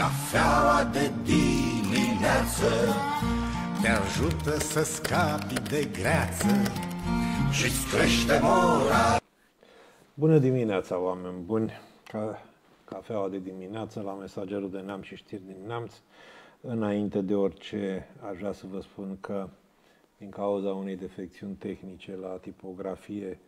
Cafeaua de dimineață Te ajută să scapi de greață Și-ți crește mora Bună dimineața, oameni buni! Ca cafeaua de dimineață la mesagerul de neam și știri din neamț. Înainte de orice, aș vrea să vă spun că din cauza unei defecțiuni tehnice la tipografie,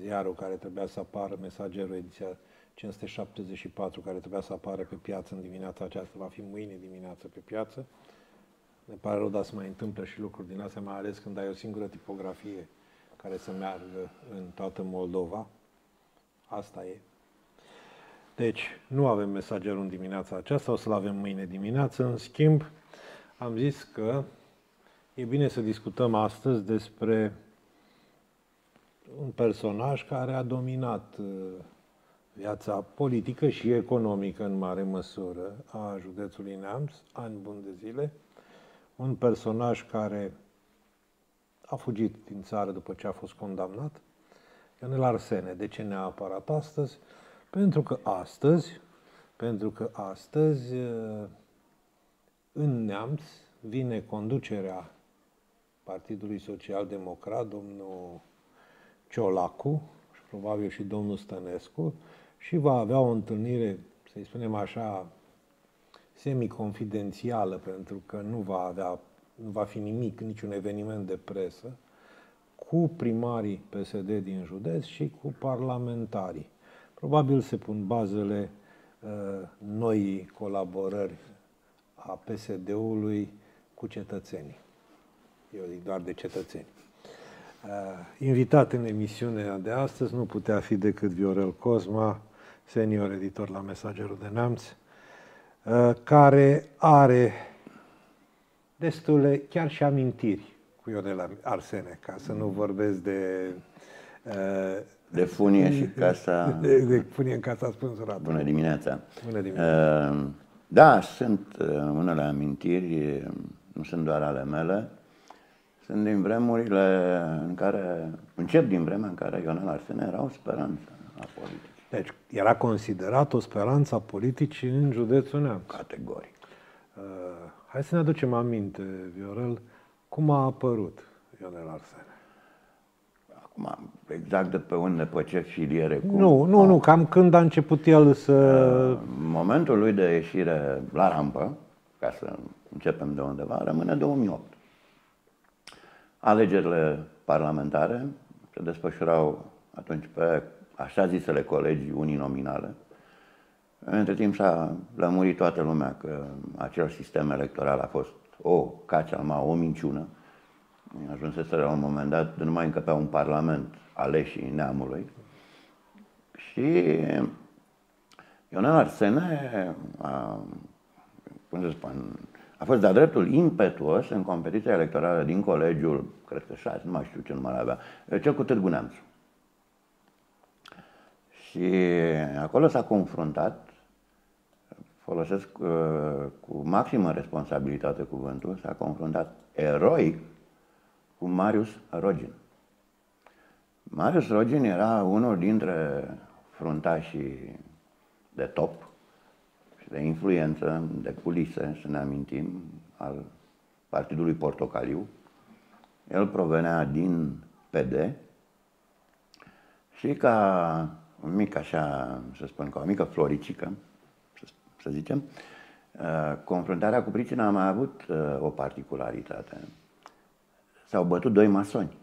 ziarul care trebuia să apară, mesagerul ediția 574, care trebuia să apară pe piață în dimineața aceasta, va fi mâine dimineață pe piață. Ne pare rău, dar se mai întâmplă și lucruri din astea, mai ales când ai o singură tipografie care să meargă în toată Moldova. Asta e. Deci, nu avem mesagerul în dimineața aceasta, o să-l avem mâine dimineață. În schimb, am zis că e bine să discutăm astăzi despre un personaj care a dominat uh, viața politică și economică în mare măsură a județului Neamț, ani buni de zile. Un personaj care a fugit din țară după ce a fost condamnat. Ionel Arsene, de ce neapărat astăzi? Pentru că astăzi, pentru că astăzi în Neamț vine conducerea Partidului Social Democrat, domnul Ciolacu și probabil și domnul Stănescu, și va avea o întâlnire, să-i spunem așa, semi-confidențială, pentru că nu va avea, nu va fi nimic, niciun eveniment de presă, cu primarii PSD din județ și cu parlamentarii. Probabil se pun bazele uh, noii colaborări a PSD-ului cu cetățenii. Eu zic doar de cetățeni. Uh, invitat în emisiunea de astăzi nu putea fi decât Viorel Cosma, senior editor la Mesagerul de Neamț, uh, care are destule chiar și amintiri cu Ionel Arsene, ca să nu vorbesc de uh, de funie și casa... De, de funie în casa spânzurată. Bună dimineața! Bună dimineața! Uh, da, sunt uh, unele amintiri, nu sunt doar ale mele, sunt din vremurile în care, încep din vremea în care Ionel Arsene era o speranță a politicii. Deci era considerat o speranță a politicii în județul Neamț. Categoric. Uh, hai să ne aducem aminte, Viorel, cum a apărut Ionel Arsene. Acum, exact de pe unde, pe ce filiere? Cum? Nu, nu, nu, cam când a început el să... Uh, momentul lui de ieșire la rampă, ca să începem de undeva, rămâne 2008. Alegerile parlamentare se desfășurau atunci pe așa zisele colegii uninominale. Între timp s-a lămurit toată lumea că acel sistem electoral a fost o cacealma, o minciună. Ajunseseră la un moment dat de nu mai încăpea un parlament aleșii neamului. Și Ionel Arsene a, cum să spun, a fost de-a dreptul impetuos în competiția electorală din colegiul, cred că șase, nu mai știu ce număr avea, cel cu Târgu Neamțu. Și acolo s-a confruntat, folosesc uh, cu maximă responsabilitate cuvântul, s-a confruntat eroic cu Marius Rogin. Marius Rogin era unul dintre fruntașii de top și de influență, de culise, să ne amintim, al Partidului Portocaliu. El provenea din PD și ca un mic așa, să spun, ca o mică floricică, să zicem, uh, confruntarea cu pricina a mai avut uh, o particularitate. S-au bătut doi masoni.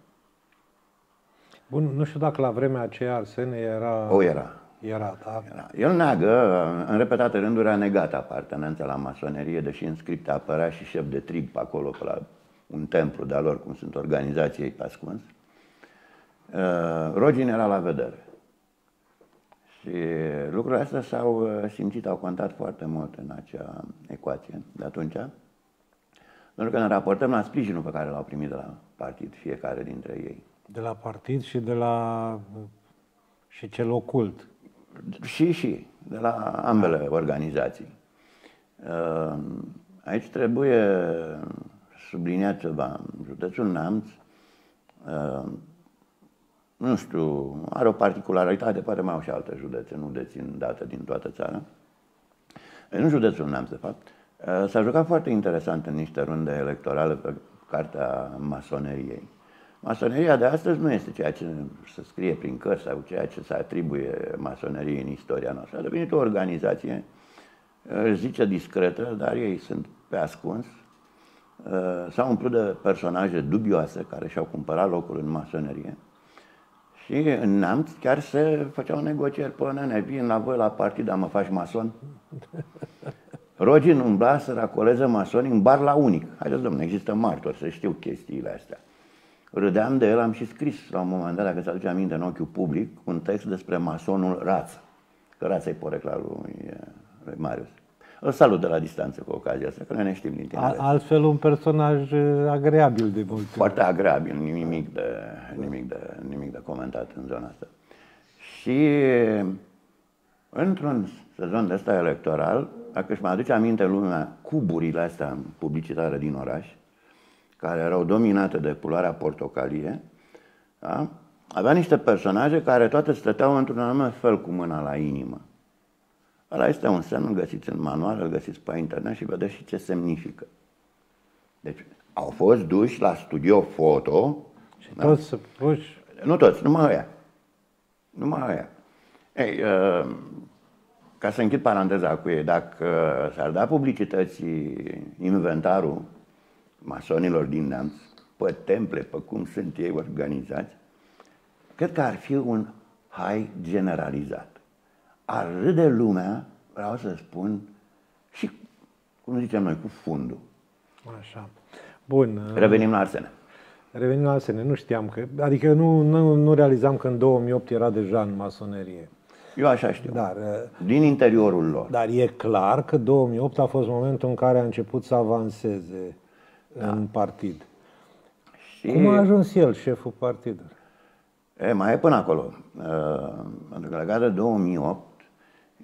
Bun, nu știu dacă la vremea aceea Arsene era... O era. Era, da? Era. El neagă, în repetate rânduri a negat apartenența la masonerie, deși în scripte apărea și șef de trig pe acolo, pe la un templu de-a lor, cum sunt organizații pe ascuns. Uh, Rogin era la vedere. Și lucrurile astea s-au uh, simțit, au contat foarte mult în acea ecuație de atunci. Pentru că ne raportăm la sprijinul pe care l-au primit de la partid fiecare dintre ei. De la partid și de la și cel ocult. Și, și, de la ambele organizații. Uh, aici trebuie subliniat ceva. Județul Neamț uh, nu știu, are o particularitate, poate mai au și alte județe, nu dețin date din toată țara. în județul Neamț, de fapt, uh, s-a jucat foarte interesant în niște runde electorale pe cartea masoneriei. Masoneria de astăzi nu este ceea ce se scrie prin cărți sau ceea ce se atribuie masoneriei în istoria noastră. A devenit o organizație, își zice discretă, dar ei sunt pe ascuns. S-au umplut de personaje dubioase care și-au cumpărat locul în masonerie. Și în Neamț chiar se făceau negocieri, până ne vin la voi la partid, mă faci mason? Rogin umbla să racoleze masoni în bar la unic. Haideți, domnule, există martori, să știu chestiile astea. Râdeam de el, am și scris la un moment dat, dacă se aduce aminte, în ochiul public, un text despre masonul Rață. Că Rața e porecla lui, lui Marius. Îl salut de la distanță cu ocazia asta, că noi ne știm din tine. Altfel un personaj agreabil de mult. Foarte agreabil, nimic de, nimic, de, nimic de comentat în zona asta. Și într-un sezon de ăsta electoral, dacă își mai aduce aminte lumea cuburile astea în publicitate din oraș, care erau dominate de culoarea portocalie, da? avea niște personaje care toate stăteau într-un anume fel cu mâna la inimă. Ăla este un semn, îl găsiți în manual, îl găsiți pe internet și vedeți și ce semnifică. Deci, au fost duși la studio foto. Și da? toți să puși? Nu toți, numai aia. Numai aia. Ei, uh, ca să închid paranteza cu ei, dacă s-ar da publicității inventarul masonilor din Neamț, pe temple, pe cum sunt ei organizați, cred că ar fi un hai generalizat. Ar râde lumea, vreau să spun, și, cum zicem noi, cu fundul. Așa. Bun. Revenim la Arsene. Revenim la Arsene. Nu știam că, adică nu, nu, nu realizam că în 2008 era deja în masonerie. Eu așa știu. Dar, din interiorul lor. Dar e clar că 2008 a fost momentul în care a început să avanseze da. în partid. Și... Cum a ajuns el, șeful partidului? E, mai e până acolo. Uh, pentru că legat de 2008,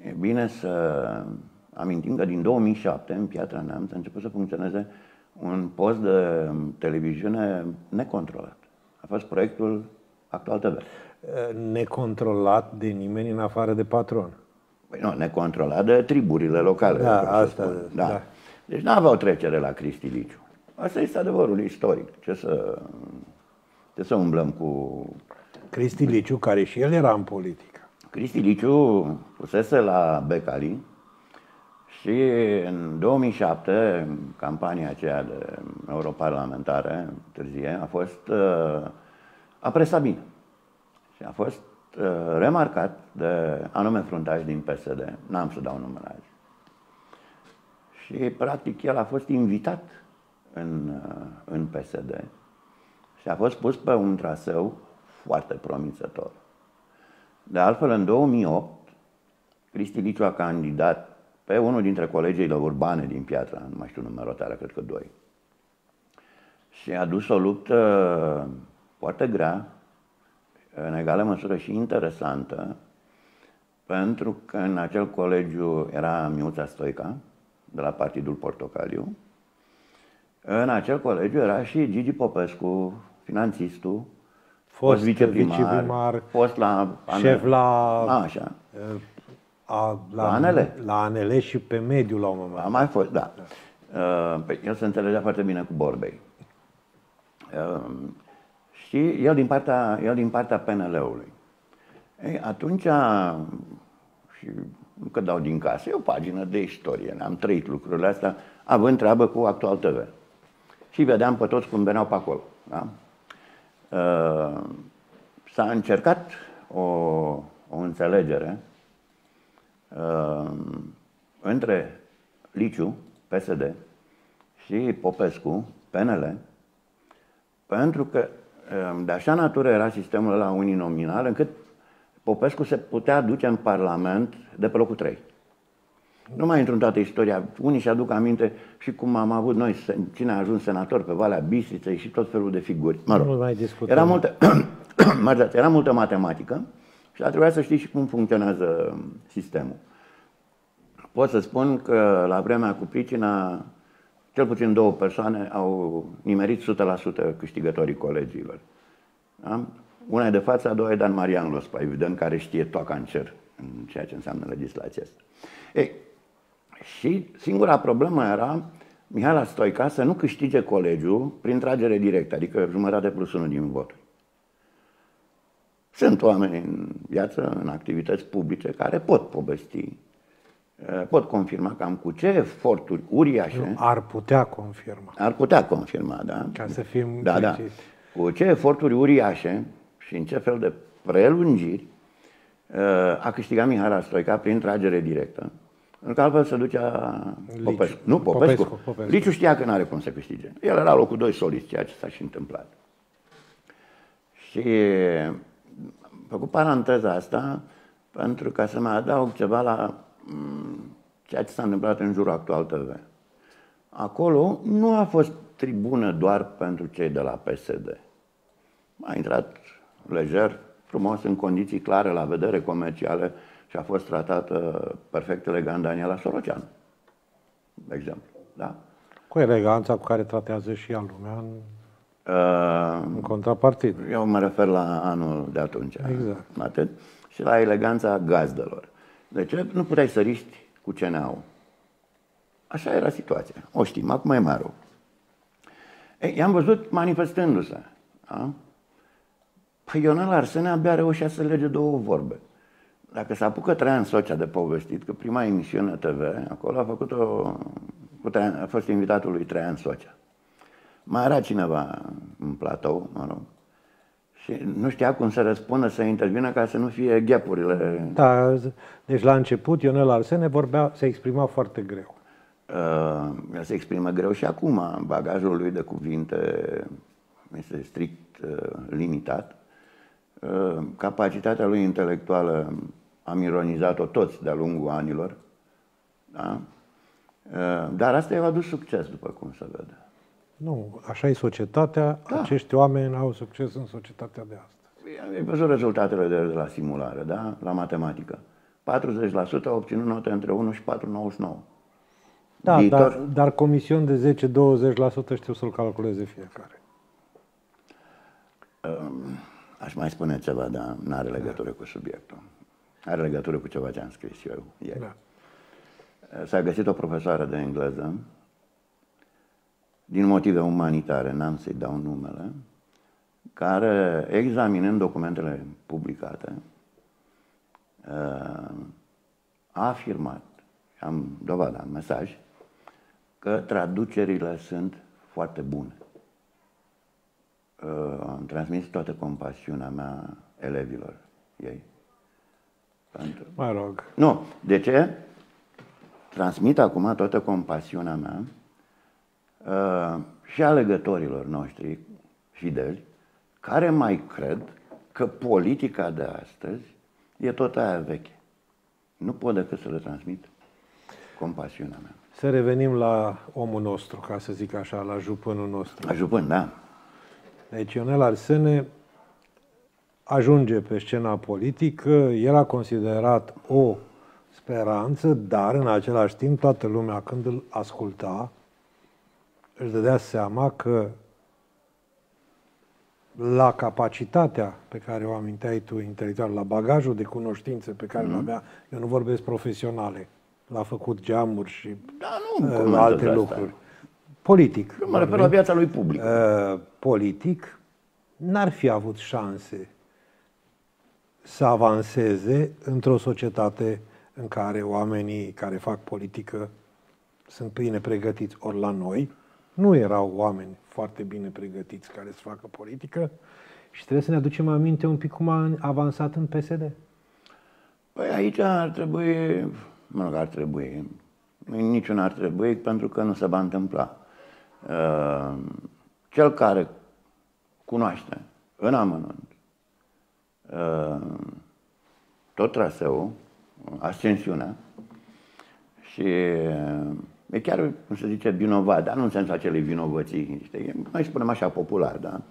e bine să amintim că din 2007, în Piatra Neamț, a început să funcționeze un post de televiziune necontrolat. A fost proiectul Actual TV. Necontrolat de nimeni în afară de patron. Păi nu, necontrolat de triburile locale. Da, asta, da. da. Deci nu aveau trecere la Cristi Liciu. Asta este adevărul istoric. Ce să, ce să umblăm cu... Cristi Liciu, care și el era în politică. Cristi Liciu pusese la Becali și în 2007, campania aceea de europarlamentare târzie, a fost a presat bine. Și a fost remarcat de anume fruntași din PSD, n-am să dau numele azi. Și practic el a fost invitat în, uh, în PSD și a fost pus pe un traseu foarte promițător. De altfel, în 2008, Cristi Liciu a candidat pe unul dintre colegiile urbane din Piatra, nu mai știu numerotarea, cred că doi. Și a dus o luptă foarte grea, în egală măsură și interesantă, pentru că în acel colegiu era Miuța Stoica, de la Partidul Portocaliu, în acel colegiu era și Gigi Popescu, finanțistul, fost, fost viceprimar, viceprimar, fost la șef la, a, așa. A, la, la ANL. La ANL și pe mediu la un moment dat. A mai fost, da. da. Uh, el se înțelegea foarte bine cu Borbei. Uh, și el din partea, el din partea PNL-ului. Ei, atunci, și nu că dau din casă, e o pagină de istorie. Am trăit lucrurile astea, având treabă cu Actual TV și vedeam pe toți cum veneau pe acolo. Da? Uh, s-a încercat o, o înțelegere uh, între Liciu, PSD, și Popescu, PNL, pentru că uh, de așa natură era sistemul la uninominal, încât Popescu se putea duce în Parlament de pe locul 3. Nu mai intru în toată istoria. Unii și aduc aminte și cum am avut noi, cine a ajuns senator pe Valea Bistriței și tot felul de figuri. Mă rog, nu mai discutăm. Era multă, era multă matematică și a trebuit să știi și cum funcționează sistemul. Pot să spun că la vremea cu pricina, cel puțin două persoane au nimerit 100% câștigătorii colegiilor. Da? Una e de față, a doua e Dan Marian Lospa, evident, care știe toaca în cer în ceea ce înseamnă legislația asta. Ei, Și singura problemă era Mihaela Stoica să nu câștige colegiul prin tragere directă, adică jumătate plus unul din voturi. Sunt oameni în viață, în activități publice, care pot povesti, eh, pot confirma cam cu ce eforturi uriașe... Ar putea confirma. Ar putea confirma, da. Ca să fim da, da. Cu ce eforturi uriașe și în ce fel de prelungiri eh, a câștigat Mihara Stoica prin tragere directă. Pentru că altfel se ducea Popescu. Nu, Popescu. Popescu, Popescu. Liciu știa că nu are cum să câștige. El era locul doi solist, ceea ce s-a și întâmplat. Și făcut paranteza asta pentru ca să mai adaug ceva la mm, ceea ce s-a întâmplat în jurul actual TV. Acolo nu a fost tribună doar pentru cei de la PSD. A intrat lejer, frumos, în condiții clare, la vedere comerciale și a fost tratată perfect elegant Daniela Soroceanu, de exemplu. Da? Cu eleganța cu care tratează și ea lumea în Uh, în contrapartid. Eu mă refer la anul de atunci. Exact. Atât. Și la eleganța gazdelor. De ce nu puteai să riști cu ce au? Așa era situația. O știm, acum e mai rău. Ei, i-am văzut manifestându-se. Da? Păi Ionel Arsene abia reușea să lege două vorbe. Dacă se apucă Traian Socia de povestit, că prima emisiune TV, acolo a făcut-o, a fost invitatul lui Traian Socia. Mai era cineva în platou, mă rog, și nu știa cum să răspundă, să intervină ca să nu fie ghepurile. Da, deci la început Ionel Arsene vorbea, se exprima foarte greu. Uh, se exprimă greu și acum. Bagajul lui de cuvinte este strict uh, limitat. Uh, capacitatea lui intelectuală am ironizat-o toți de-a lungul anilor. Da? Uh, dar asta i-a adus succes, după cum se vede. Nu, așa e societatea, da. acești oameni au succes în societatea de astăzi. Ai văzut rezultatele de, de la simulare, da? La matematică. 40% au obținut note între 1 și 4,99. Da, Viitor... dar, dar comision de 10-20% știu să-l calculeze fiecare. Um, aș mai spune ceva, dar nu are legătură da. cu subiectul. Are legătură cu ceva ce am scris eu ieri. Da. S-a găsit o profesoară de engleză din motive umanitare, n-am să-i dau numele, care, examinând documentele publicate, uh, a afirmat, am dovada în mesaj, că traducerile sunt foarte bune. Uh, am transmis toată compasiunea mea elevilor ei. Pentru... Mă rog. Nu. De ce? Transmit acum toată compasiunea mea Uh, și alegătorilor noștri fideli, care mai cred că politica de astăzi e tot aia veche. Nu pot decât să le transmit compasiunea mea. Să revenim la omul nostru, ca să zic așa, la jupânul nostru. La jupân, da. Deci Ionel Arsene ajunge pe scena politică, el a considerat o speranță, dar în același timp toată lumea când îl asculta, își dădea seama că la capacitatea pe care o aminteai tu intelectual, la bagajul de cunoștințe pe care mm-hmm. avea, eu nu vorbesc profesionale, l-a făcut geamuri și da, nu, uh, alte asta. lucruri. Politic. Eu mă refer la viața lui public. Uh, politic, n-ar fi avut șanse să avanseze într-o societate în care oamenii care fac politică sunt bine pregătiți. Ori la noi, nu erau oameni foarte bine pregătiți care să facă politică și trebuie să ne aducem aminte un pic cum a avansat în PSD. Păi aici ar trebui, mă rog, ar trebui, niciun ar trebui pentru că nu se va întâmpla. Uh, cel care cunoaște în amănunt uh, tot traseul, ascensiunea și E chiar, cum se zice, vinovat, dar nu în sensul acelei vinovății. Știi? Noi spunem așa popular, da?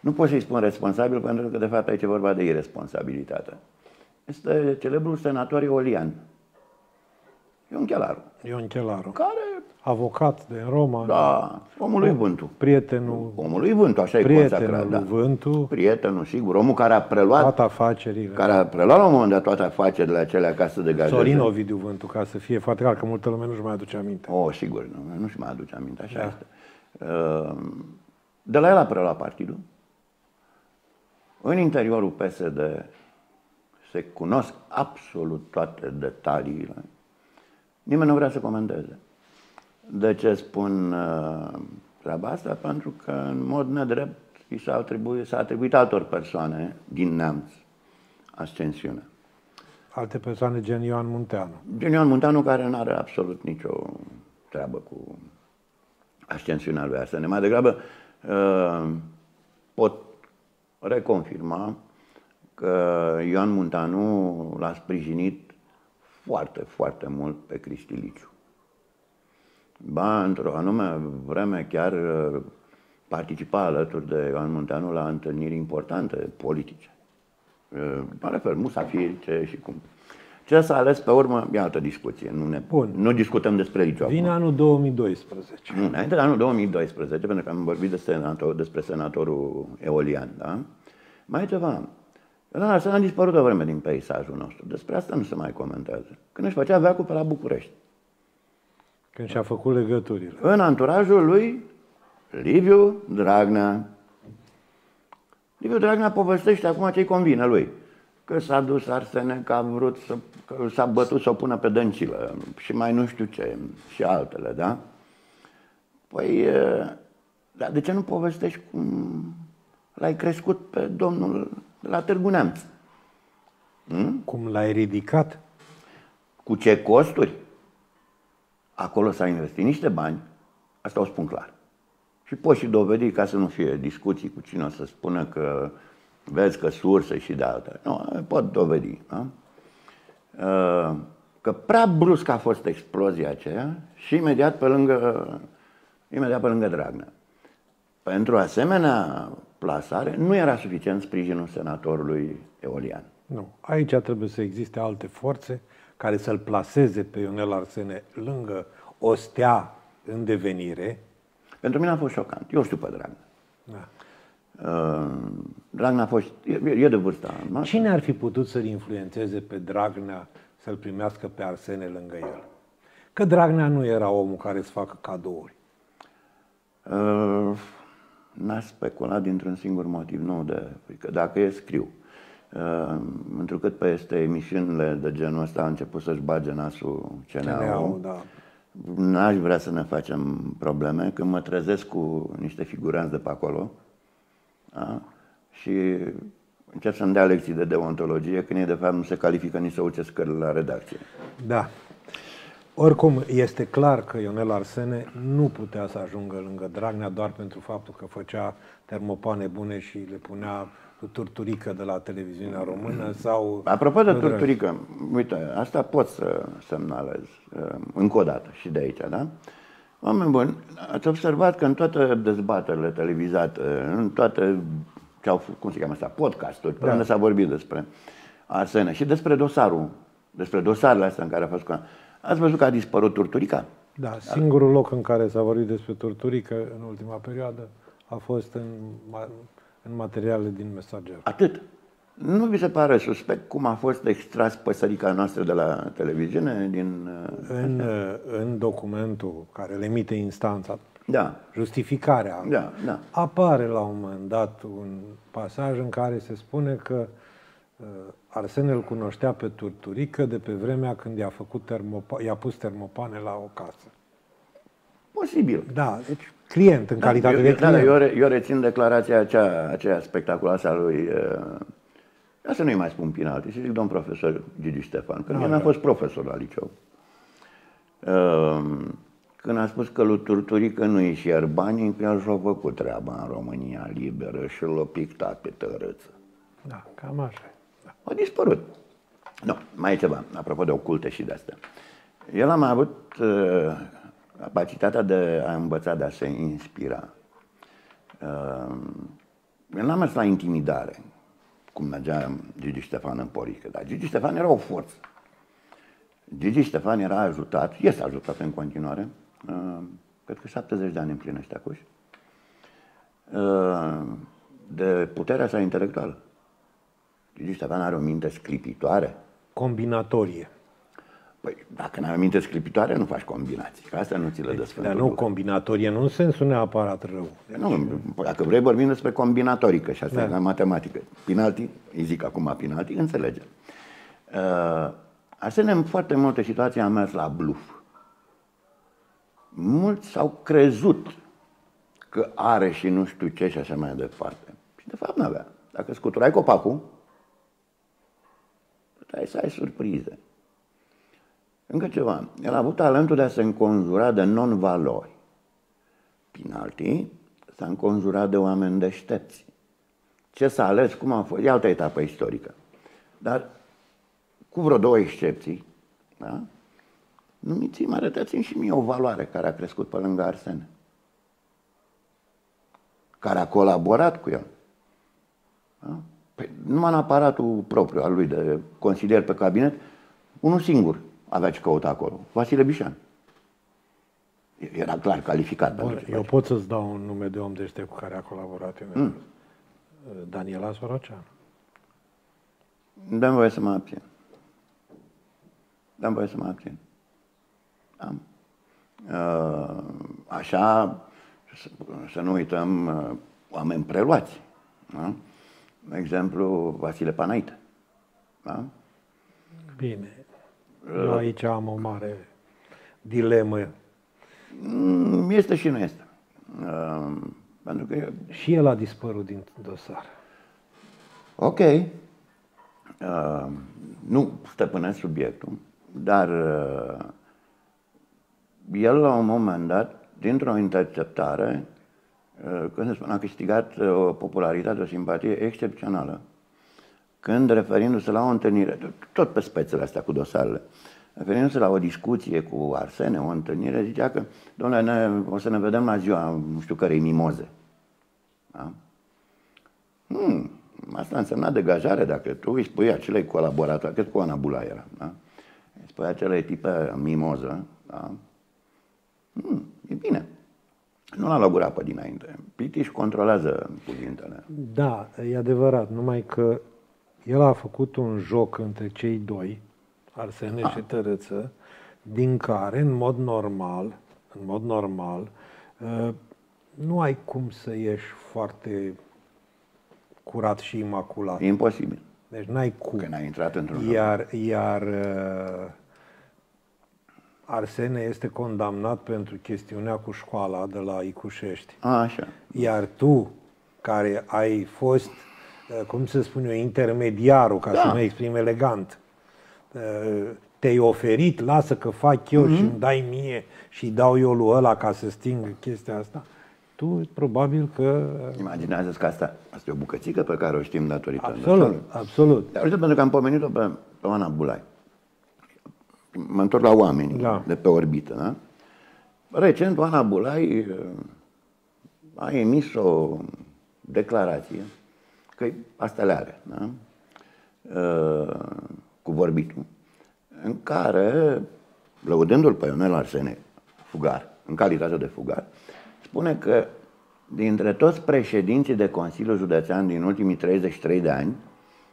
Nu pot să-i spun responsabil pentru că, de fapt, aici e vorba de irresponsabilitate. Este celebrul senator Iolian. Ion Chelaru, Ion Chelaru. care, Avocat de Roma. da, omul lui Vântu. Prietenul, Omul lui Vântu, așa e prietenul consacrat, lui da. Vântu. Prietenul, sigur, omul care a preluat, Toate afacerile. care a preluat la un moment dat toate afacerile acelea ca să degajeze. Sorin Ovidiu Vântu, ca să fie foarte clar, că multă lume nu-și mai aduce aminte. Oh, sigur, nu, nu-și mai aduce aminte, așa Da. este. Uh, De la el a preluat partidul. În interiorul PSD se cunosc absolut toate detaliile. Nimeni nu vrea să comenteze. De ce spun uh, treaba asta? Pentru că, în mod nedrept, i s-a atribuit, s-a atribuit altor persoane din neamț ascensiunea. Alte persoane gen Ioan Munteanu. Gen Ioan Munteanu care nu are absolut nicio treabă cu ascensiunea lui Arsene. Mai degrabă uh, pot reconfirma că Ioan Munteanu l-a sprijinit foarte, foarte mult pe Cristi Liciu. Ba, într-o anume vreme chiar uh, participa alături de Ioan Munteanu la întâlniri importante politice. Uh, Mă refer, musafirice și cum. Ce s-a ales pe urmă, e altă discuție. Nu, ne, Bun. nu discutăm despre Liciu acum. Vine anul 2012. Nu, înainte de anul 2012, pentru că am vorbit de senator, despre senatorul Eolian, da? Mai e ceva. Ioana Arsene a dispărut o vreme din peisajul nostru. Despre asta nu se mai comentează. Când își făcea veacul pe la București. Când și-a făcut legăturile. În anturajul lui Liviu Dragnea. Liviu Dragnea povestește acum ce-i convine lui. Că s-a dus Arsene, că a vrut să, că s-a bătut să o pună pe dăncilă și mai nu știu ce, și altele, da? Păi, e, dar de ce nu povestești cum l-ai crescut pe domnul de la Târgu Neamț? Cum l-ai ridicat? Cu ce costuri? Acolo s-a investit niște bani, asta o spun clar. Și poți și dovedi ca să nu fie discuții cu cine o să spună că vezi că surse și de altele. Nu, pot dovedi. Da? Uh, Că prea brusc a fost explozia aceea și imediat pe lângă, imediat pe lângă Dragnea. Pentru asemenea plasare nu era suficient sprijinul senatorului Eolian. Nu. Aici trebuie să existe alte forțe care să-l placeze pe Ionel Arsene lângă o stea în devenire. Pentru mine a fost șocant. Eu știu pe Dragnea. Da. Uh, Dragnea a fost, e, e de vârsta noastră. Cine ar fi putut să-l influențeze pe Dragnea să-l primească pe Arsene lângă el? Că Dragnea nu era omul care să facă cadouri. Uh, n-aș specula dintr-un singur motiv, nu de frică. Dacă e, scriu. Uh, întrucât peste emisiunile de genul ăsta a început să-și bage nasul CNA-ul, CNA-ul, da. n-aș vrea să ne facem probleme când mă trezesc cu niște figuranți de pe acolo da? și încep să-mi dea lecții de deontologie când ei de fapt nu se califică nici să urce scările la redacție. Da. Oricum, este clar că Ionel Arsene nu putea să ajungă lângă Dragnea doar pentru faptul că făcea termopane bune și le punea turturică de la televiziunea română sau... Apropo de Nu, dragi. turturică, uite, asta pot să semnalez uh, încă o dată și de aici, da? Oameni buni, ați observat că în toate dezbaterile televizate, în toate, ce au, f- cum se cheamă asta, podcasturi, pe Da. unde s-a vorbit despre Arsene și despre dosarul, despre dosarele astea în care a fost cu... Ați văzut că a dispărut turturica? Da, singurul loc în care s-a vorbit despre torturică în ultima perioadă a fost în, ma- în materiale din mesager. Atât. Nu vi se pare suspect cum a fost extras păsărica noastră de la televiziune din... uh, În, în documentul care le emite instanța, Da, justificarea, da, da. apare la un moment dat un pasaj în care se spune că uh, Arsene îl cunoștea pe Turturică de pe vremea când i-a, făcut termopa- i-a pus termopane la o casă. Posibil. Da, deci client, în calitate eu, de eu- da, da, client. eu, re- eu rețin declarația aceea, aceea spectaculoasă a lui, uh, ca să nu-i mai spun Pinalti, și zic domn profesor Gigi Ștefan, pentru că Da, el a da. fost profesor la liceu. Uh, când a spus că lui Turturică nu își iar banii, că el și-a făcut treaba în România liberă și l-a pictat pe tărâță. Da, cam așa. E. Da. A dispărut. Nu, mai e ceva, apropo de oculte și de astea. El a mai avut uh, capacitatea de a învăța, de a se inspira. Uh, el n-a mers la intimidare, cum mergea Gigi Ștefan în Porică, dar Gigi Ștefan era o forță. Gigi Ștefan era ajutat, este ajutat în continuare, uh, cred că 70 de ani împlinește acum, uh, de puterea sa intelectuală. Gigi Ștefan are o minte sclipitoare. Combinatorie. Păi, dacă n-ai o minte sclipitoare, nu faci combinații. Că asta nu ți le dă Dar nu Duh. combinatorie, nu în sensul neapărat rău. Nu, dacă vrei vorbim despre combinatorică și asta Da. e la matematică. Pinalti, îi zic acum Pinalti, înțelege. Uh, Arsene, în foarte multe situații a mers la bluff. Mulți s-au crezut că are și nu știu ce și așa mai departe. Și de fapt n-avea. Dacă scuturai copacul, puteai să ai surprize. Încă ceva. El a avut talentul de a se înconjura de non-valori. Pinalti s-a înconjurat de oameni deștepți. Ce s-a ales, cum a fost, e altă etapă istorică. Dar cu vreo două excepții, da? numiți-mi, arătați-mi și mie o valoare care a crescut pe lângă Arsene. Care a colaborat cu el. Da? Păi, numai în aparatul propriu al lui de consilier pe cabinet, unul singur avea ce căuta acolo, Vasile Bișan. Era clar calificat pentru Bun, ce eu pot să-ți dau un nume de om deștept cu care a colaborat. Mm. Daniela Sorocean. Dăm voie să mă abțin. Dăm voie să mă abțin. Am. Uh, Așa, să- să nu uităm uh, oameni preluați. Da? De exemplu, Vasile Panaite. Da? Bine. Eu aici am o mare dilemă. Mm, Este și nu este. Uh, Pentru că Și el a dispărut din dosar. Ok. Uh, nu stăpânesc subiectul, dar uh, el la un moment dat, dintr-o interceptare, uh, când se spune, a câștigat uh, o popularitate, o simpatie excepțională. Când, referindu-se la o întâlnire, tot pe spețele astea cu dosarele, referindu-se la o discuție cu Arsene, o întâlnire, zicea că, domnule, ne, o să ne vedem la ziua, nu știu cărei mimoze. Da? Hmm, asta însemna degajare dacă tu îi spui acelei colaboratori, cât cu Ana Bula era, da? Îi spui acelei tipe mimoză, da? Hmm, e bine. Nu l-a lăgurat pe dinainte. Pitiș controlează cuvintele. Da, e adevărat, numai că el a făcut un joc între cei doi, Arsene și Tărâță, din care, în mod normal, în mod normal, uh, nu ai cum să ieși foarte curat și imaculat. E imposibil. Deci n-ai cum. Când ai intrat într-un joc. Iar, iar uh, Arsene este condamnat pentru chestiunea cu școala de la Icușești. A, așa. Iar tu, care ai fost, uh, cum să spun eu, intermediarul, ca Da. să mă exprim elegant, uh, te-ai oferit, lasă că fac eu Mhm. și îmi dai mie și dau eu lui ăla ca să sting chestia asta, tu probabil că... Imaginează că asta, asta e o bucățică pe care o știm datorită. Absolut, absolut. Dar uite, pentru că am pomenit-o pe, pe Oana Bulai. Mă întorc la oameni Da. de pe orbită, da? Recent, Oana Bulai uh, a emis o declarație, că asta le are, da? Uh, cu vorbitul, în care, lăudându-l pe Ionel Arsene, fugar, în calitate de fugar, spune că dintre toți președinții de Consiliu Județean din ultimii 33 de ani,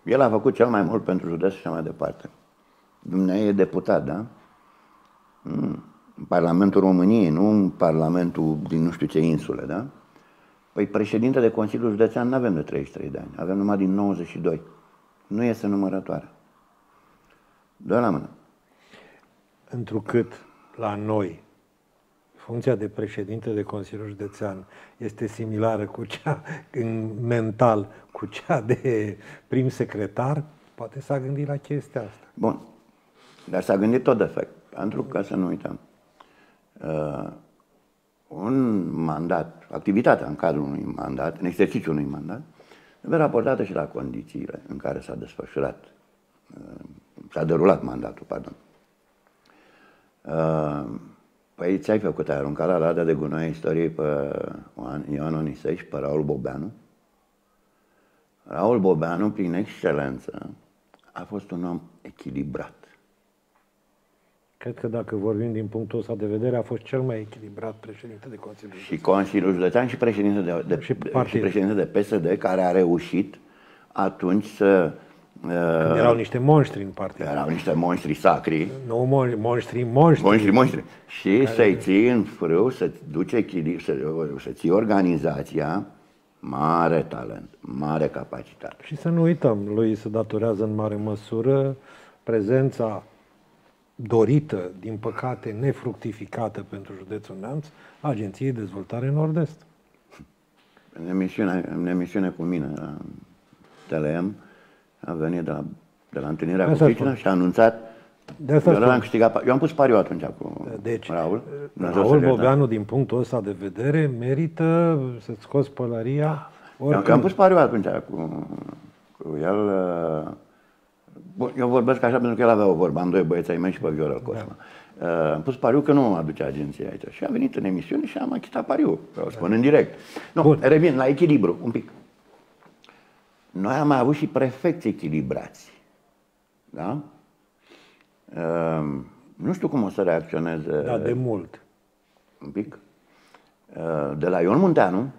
el a făcut cel mai mult pentru județ și așa mai departe. Dumnezeu e deputat, da? Mm. În Parlamentul României, nu în Parlamentul din nu știu ce insule, da? Păi președinte de Consiliul Județean nu avem de 33 de ani, avem numai din 92. Nu este numărătoare. Doi la mână. întrucât la noi funcția de președinte de Consiliul Județean este similară cu cea în mental cu cea de prim secretar, poate s-a gândit la chestia asta. Bun. Dar s-a gândit tot defect. Pentru că, să nu uităm, uh, un mandat, activitatea în cadrul unui mandat, în exercițiul unui mandat, trebuie raportată și la condițiile în care s-a desfășurat, uh, s-a derulat mandatul, pardon. Uh, Păi ți-ai făcut, ai aruncat la lada de gunoi a istoriei pe Ioan Onisei și pe Raul Bobeanu? Raul Bobeanu, prin excelență, a fost un om echilibrat. Cred că dacă vorbim din punctul ăsta de vedere, a fost cel mai echilibrat președinte de Consiliu. Și Consiliul Județean și președinte de, de, Și și, partid. și președinte de PSD, care a reușit atunci să... Uh, Erau niște monștri în partid. erau niște monștri sacri, Nu mon- monștri, monștri. monștri, monștri. Și să-i ții în frâu, să duci echilibru, să, să ții organizația, mare talent, mare capacitate. Și să nu uităm, lui se datorează în mare măsură prezența dorită, din păcate nefructificată pentru județul Neamț, a Agenției de Dezvoltare Nord-Est. În emisiune, în emisiune cu mine la TLM, a venit de la, de la întâlnirea cu Asta Pricina spun. și a anunțat De asta eu spun. l-am câștigat, eu am pus pariu atunci cu Deci, Raul. Dumnezeu Raul să-l ierte. Bobeanu, din punctul ăsta de vedere, merită să-ți scoți pălăria Eu, eu am oricând. pus pariu atunci cu, cu el. Uh, bun, Eu vorbesc așa pentru că el avea o vorbă, am doi băieți ai mei și pe Viorel Cosma. Uh, am pus pariu că nu aduce agenția aici. Și a venit în emisiune și am achitat pariu. Vreau să spun în direct. Nu, Bun. revin la echilibru, un pic. Noi am mai avut și prefecți echilibrați. Da? Uh, nu știu cum o să reacționeze Da, de mult. un pic. Uh, De la Ion Munteanu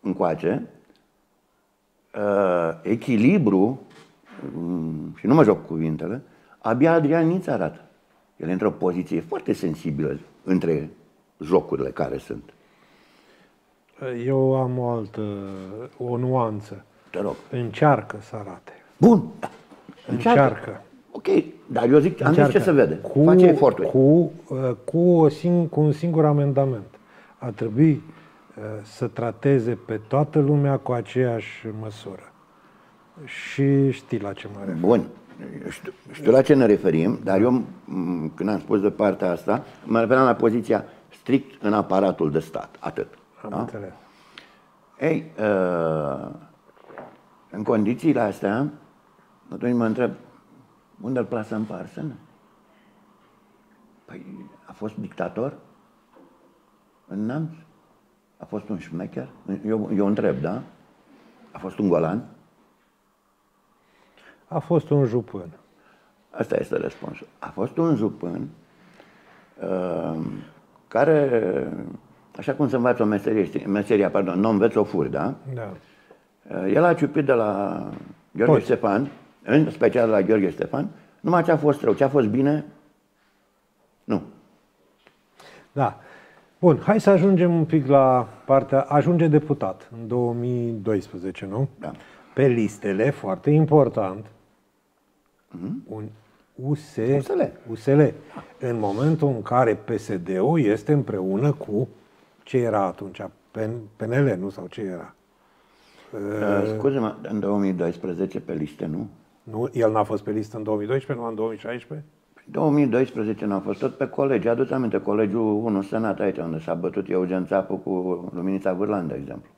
încoace, uh, echilibru, mm, și nu mă joc cu cuvintele, abia Adrian Niț arată. El e într-o poziție foarte sensibilă între jocurile care sunt. Eu am o altă, o nuanță. Te rog. Încearcă să arate. Bun, da. Încearcă. Ok, dar eu zic, am zis ce Încearcă. se vede. Cu, Face eforturi. Cu, uh, cu, o sing- cu un singur amendament. Ar trebui uh, să trateze pe toată lumea cu aceeași măsură. Și știi la ce mă refer. Bun. Știu, știu la ce ne referim, dar eu, m, când am spus de partea asta, mă referam la poziția strict în aparatul de stat. Atât. Am da? înțeles. Ei, uh, în condițiile astea, atunci mă întreb, unde îl plasăm pe Arsene? Păi, a fost dictator în Neamț? A fost un șmecher? Eu, eu întreb, da? A fost un golan? A fost un jupân. Asta este răspunsul. A fost un jupân uh, care, așa cum se învață o meserie, știi, meseria, pardon, nu înveți o furi, da? Da. Uh, El a ciupit de la Gheorghe Toți. Ștefan, în special de la Gheorghe Ștefan, numai ce a fost rău, ce a fost bine, nu. Da. Bun, hai să ajungem un pic la partea... Ajunge deputat în 2012, nu? Da. Pe listele, foarte important, un US, USL. USL. În momentul în care PSD-ul este împreună cu ce era atunci? PN- PNL, nu? Sau ce era? Uh, scuze-mă, în 2012 pe liste, nu? Nu, el n-a fost pe listă în 2012, nu în 2016? În 2012 n-a fost tot pe colegi. Aduți aminte, colegiul 1 Senat aici, unde s-a bătut Eugenț Țapu cu Luminița Vârlan, de exemplu.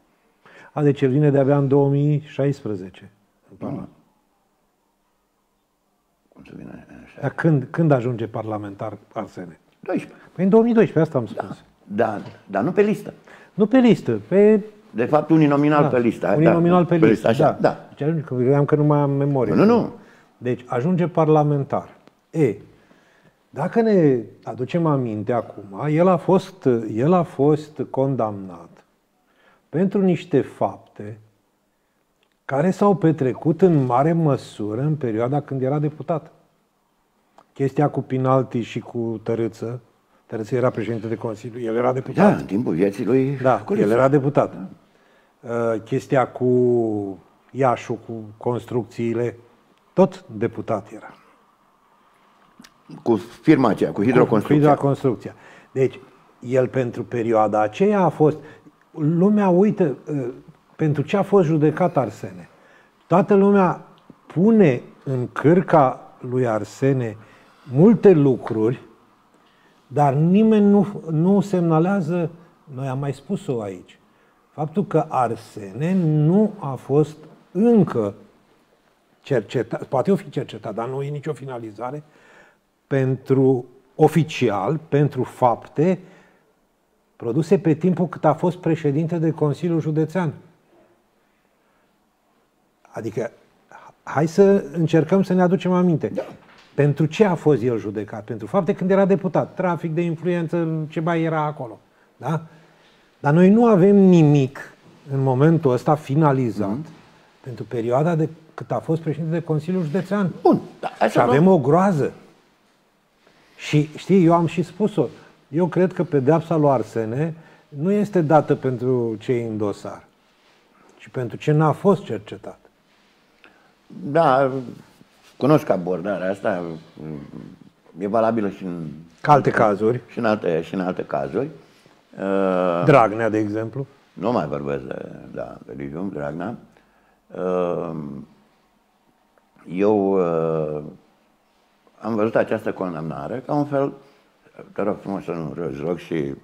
A, deci el vine de-abia în 2016. În Parlament. Cum se vine așa? Dar când, când ajunge parlamentar Arsene? 12. Păi în 2012, asta am spus. Da, dar nu pe listă. Nu pe listă, pe... De fapt, uninominal da, pe listă. Uninominal pe listă, așa, da. da. Deci ajunge, că vedeam că nu mai am memorie. Nu, nu. Deci ajunge parlamentar. E, dacă ne aducem aminte acum, el a fost, el a fost condamnat pentru niște fapte care s-au petrecut în mare măsură în perioada când era deputat. Chestia cu Pinalti și cu Tărâță, Tărâță era președinte de Consiliu, el era deputat. Da, în timpul vieții lui Da, Curiță. el era deputat. Uh, Chestia cu Iașu, cu construcțiile, tot deputat era. Cu firma aceea, cu hidroconstrucția. Cu construcția. Deci, el pentru perioada aceea a fost... Lumea uită uh, pentru ce a fost judecat Arsene. Toată lumea pune în cârca lui Arsene multe lucruri, dar nimeni nu, nu semnalează, noi am mai spus-o aici, faptul că Arsene nu a fost încă cercetat, poate o fi cercetat, dar nu e nicio finalizare, pentru oficial, pentru fapte produse pe timpul cât a fost președinte de Consiliul Județean. Adică, hai să încercăm să ne aducem aminte. Da. Pentru ce a fost el judecat? Pentru fapte când era deputat, trafic de influență, ce mai era acolo. Da? Dar noi nu avem nimic în momentul ăsta finalizat mm-hmm. pentru perioada de cât a fost președinte de Consiliul Județean. Bun, da, și avem o groază. Și știi, eu am și spus-o. Eu cred că pedeapsa lui Arsene nu este dată pentru cei în dosar, ci pentru ce n-a fost cercetat. Da, cunosc abordarea asta, e valabilă și în alte cazuri. Și în alte, și în alte cazuri. Uh, Dragnea, de exemplu. Nu mai vorbesc de, da, de Liviu Dragnea. Uh, eu uh, am văzut această condamnare ca un fel, te rog frumos să nu râzi, rog și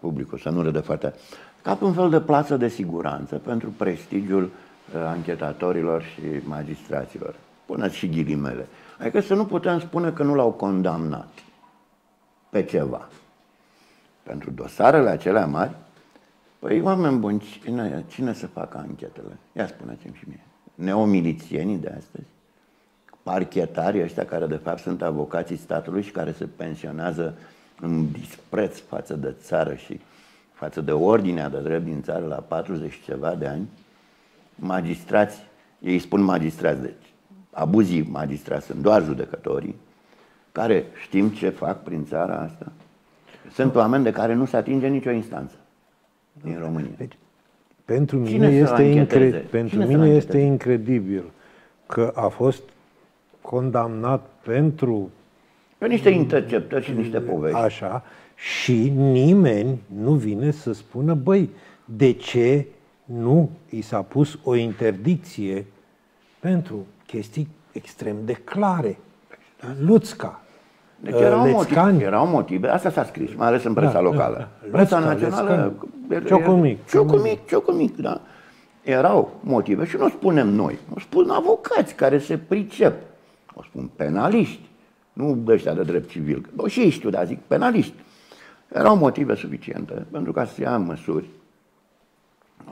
publicul să nu râde foarte, ca un fel de plasă de siguranță pentru prestigiul uh, anchetatorilor și magistraților. Puneți și ghilimele. Adică să nu putem spune că nu l-au condamnat pe ceva. Pentru dosarele acelea mari, păi oameni buni, cine, cine să facă anchetele? Ia spuneți-mi și mie. Neomilițienii de astăzi? Parchetarii ăștia care de fapt sunt avocații statului și care se pensionează în dispreț față de țară și față de ordinea de drept din țară la 40 ceva de ani, magistrați, ei spun magistrați, deci abuzii magistrați sunt doar judecătorii, care știm ce fac prin țara asta. Sunt oameni de care nu se atinge nicio instanță din România. Deci, pentru mine, este, incre- pentru mine este incredibil că a fost condamnat pentru pe niște interceptări și niște povești. Așa. Și nimeni nu vine să spună, băi, de ce nu i s-a pus o interdicție pentru chestii extrem de clare. Luțca. Deci erau motive, erau motive, asta s-a scris, mai ales în presa da, locală. Da, da. Presa națională... Ciocumic. Ciocumic, ciocumic, da. Erau motive și nu spunem noi, o spun avocați care se pricep, o spun penaliști, nu ăștia de drept civil, o și ei știu, dar zic penaliști. Erau motive suficiente pentru ca să ia măsuri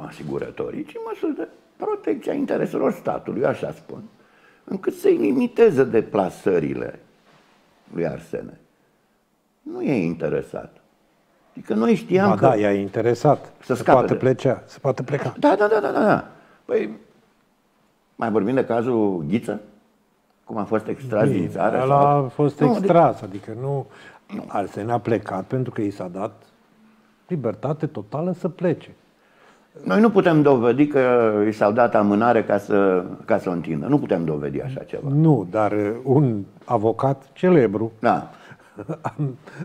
asigurătorii, ci măsuri de protecție a intereselor statului, așa spun, încât să-i limiteze deplasările lui Arsene. Nu e interesat. Adică noi știam ba că... da, i-a interesat să, să poată de... pleca, să poată pleca. Da, da, da, da, da, da. Păi, mai vorbim de cazul Ghiță? Cum a fost extras Bine, din țară? El a fost nu, extras, adică nu... Arsene a plecat pentru că i s-a dat libertate totală să plece. Noi nu putem dovedi că i s-au dat amânare ca să, ca să o întindă. Nu putem dovedi așa ceva. Nu, dar un avocat celebru da. a,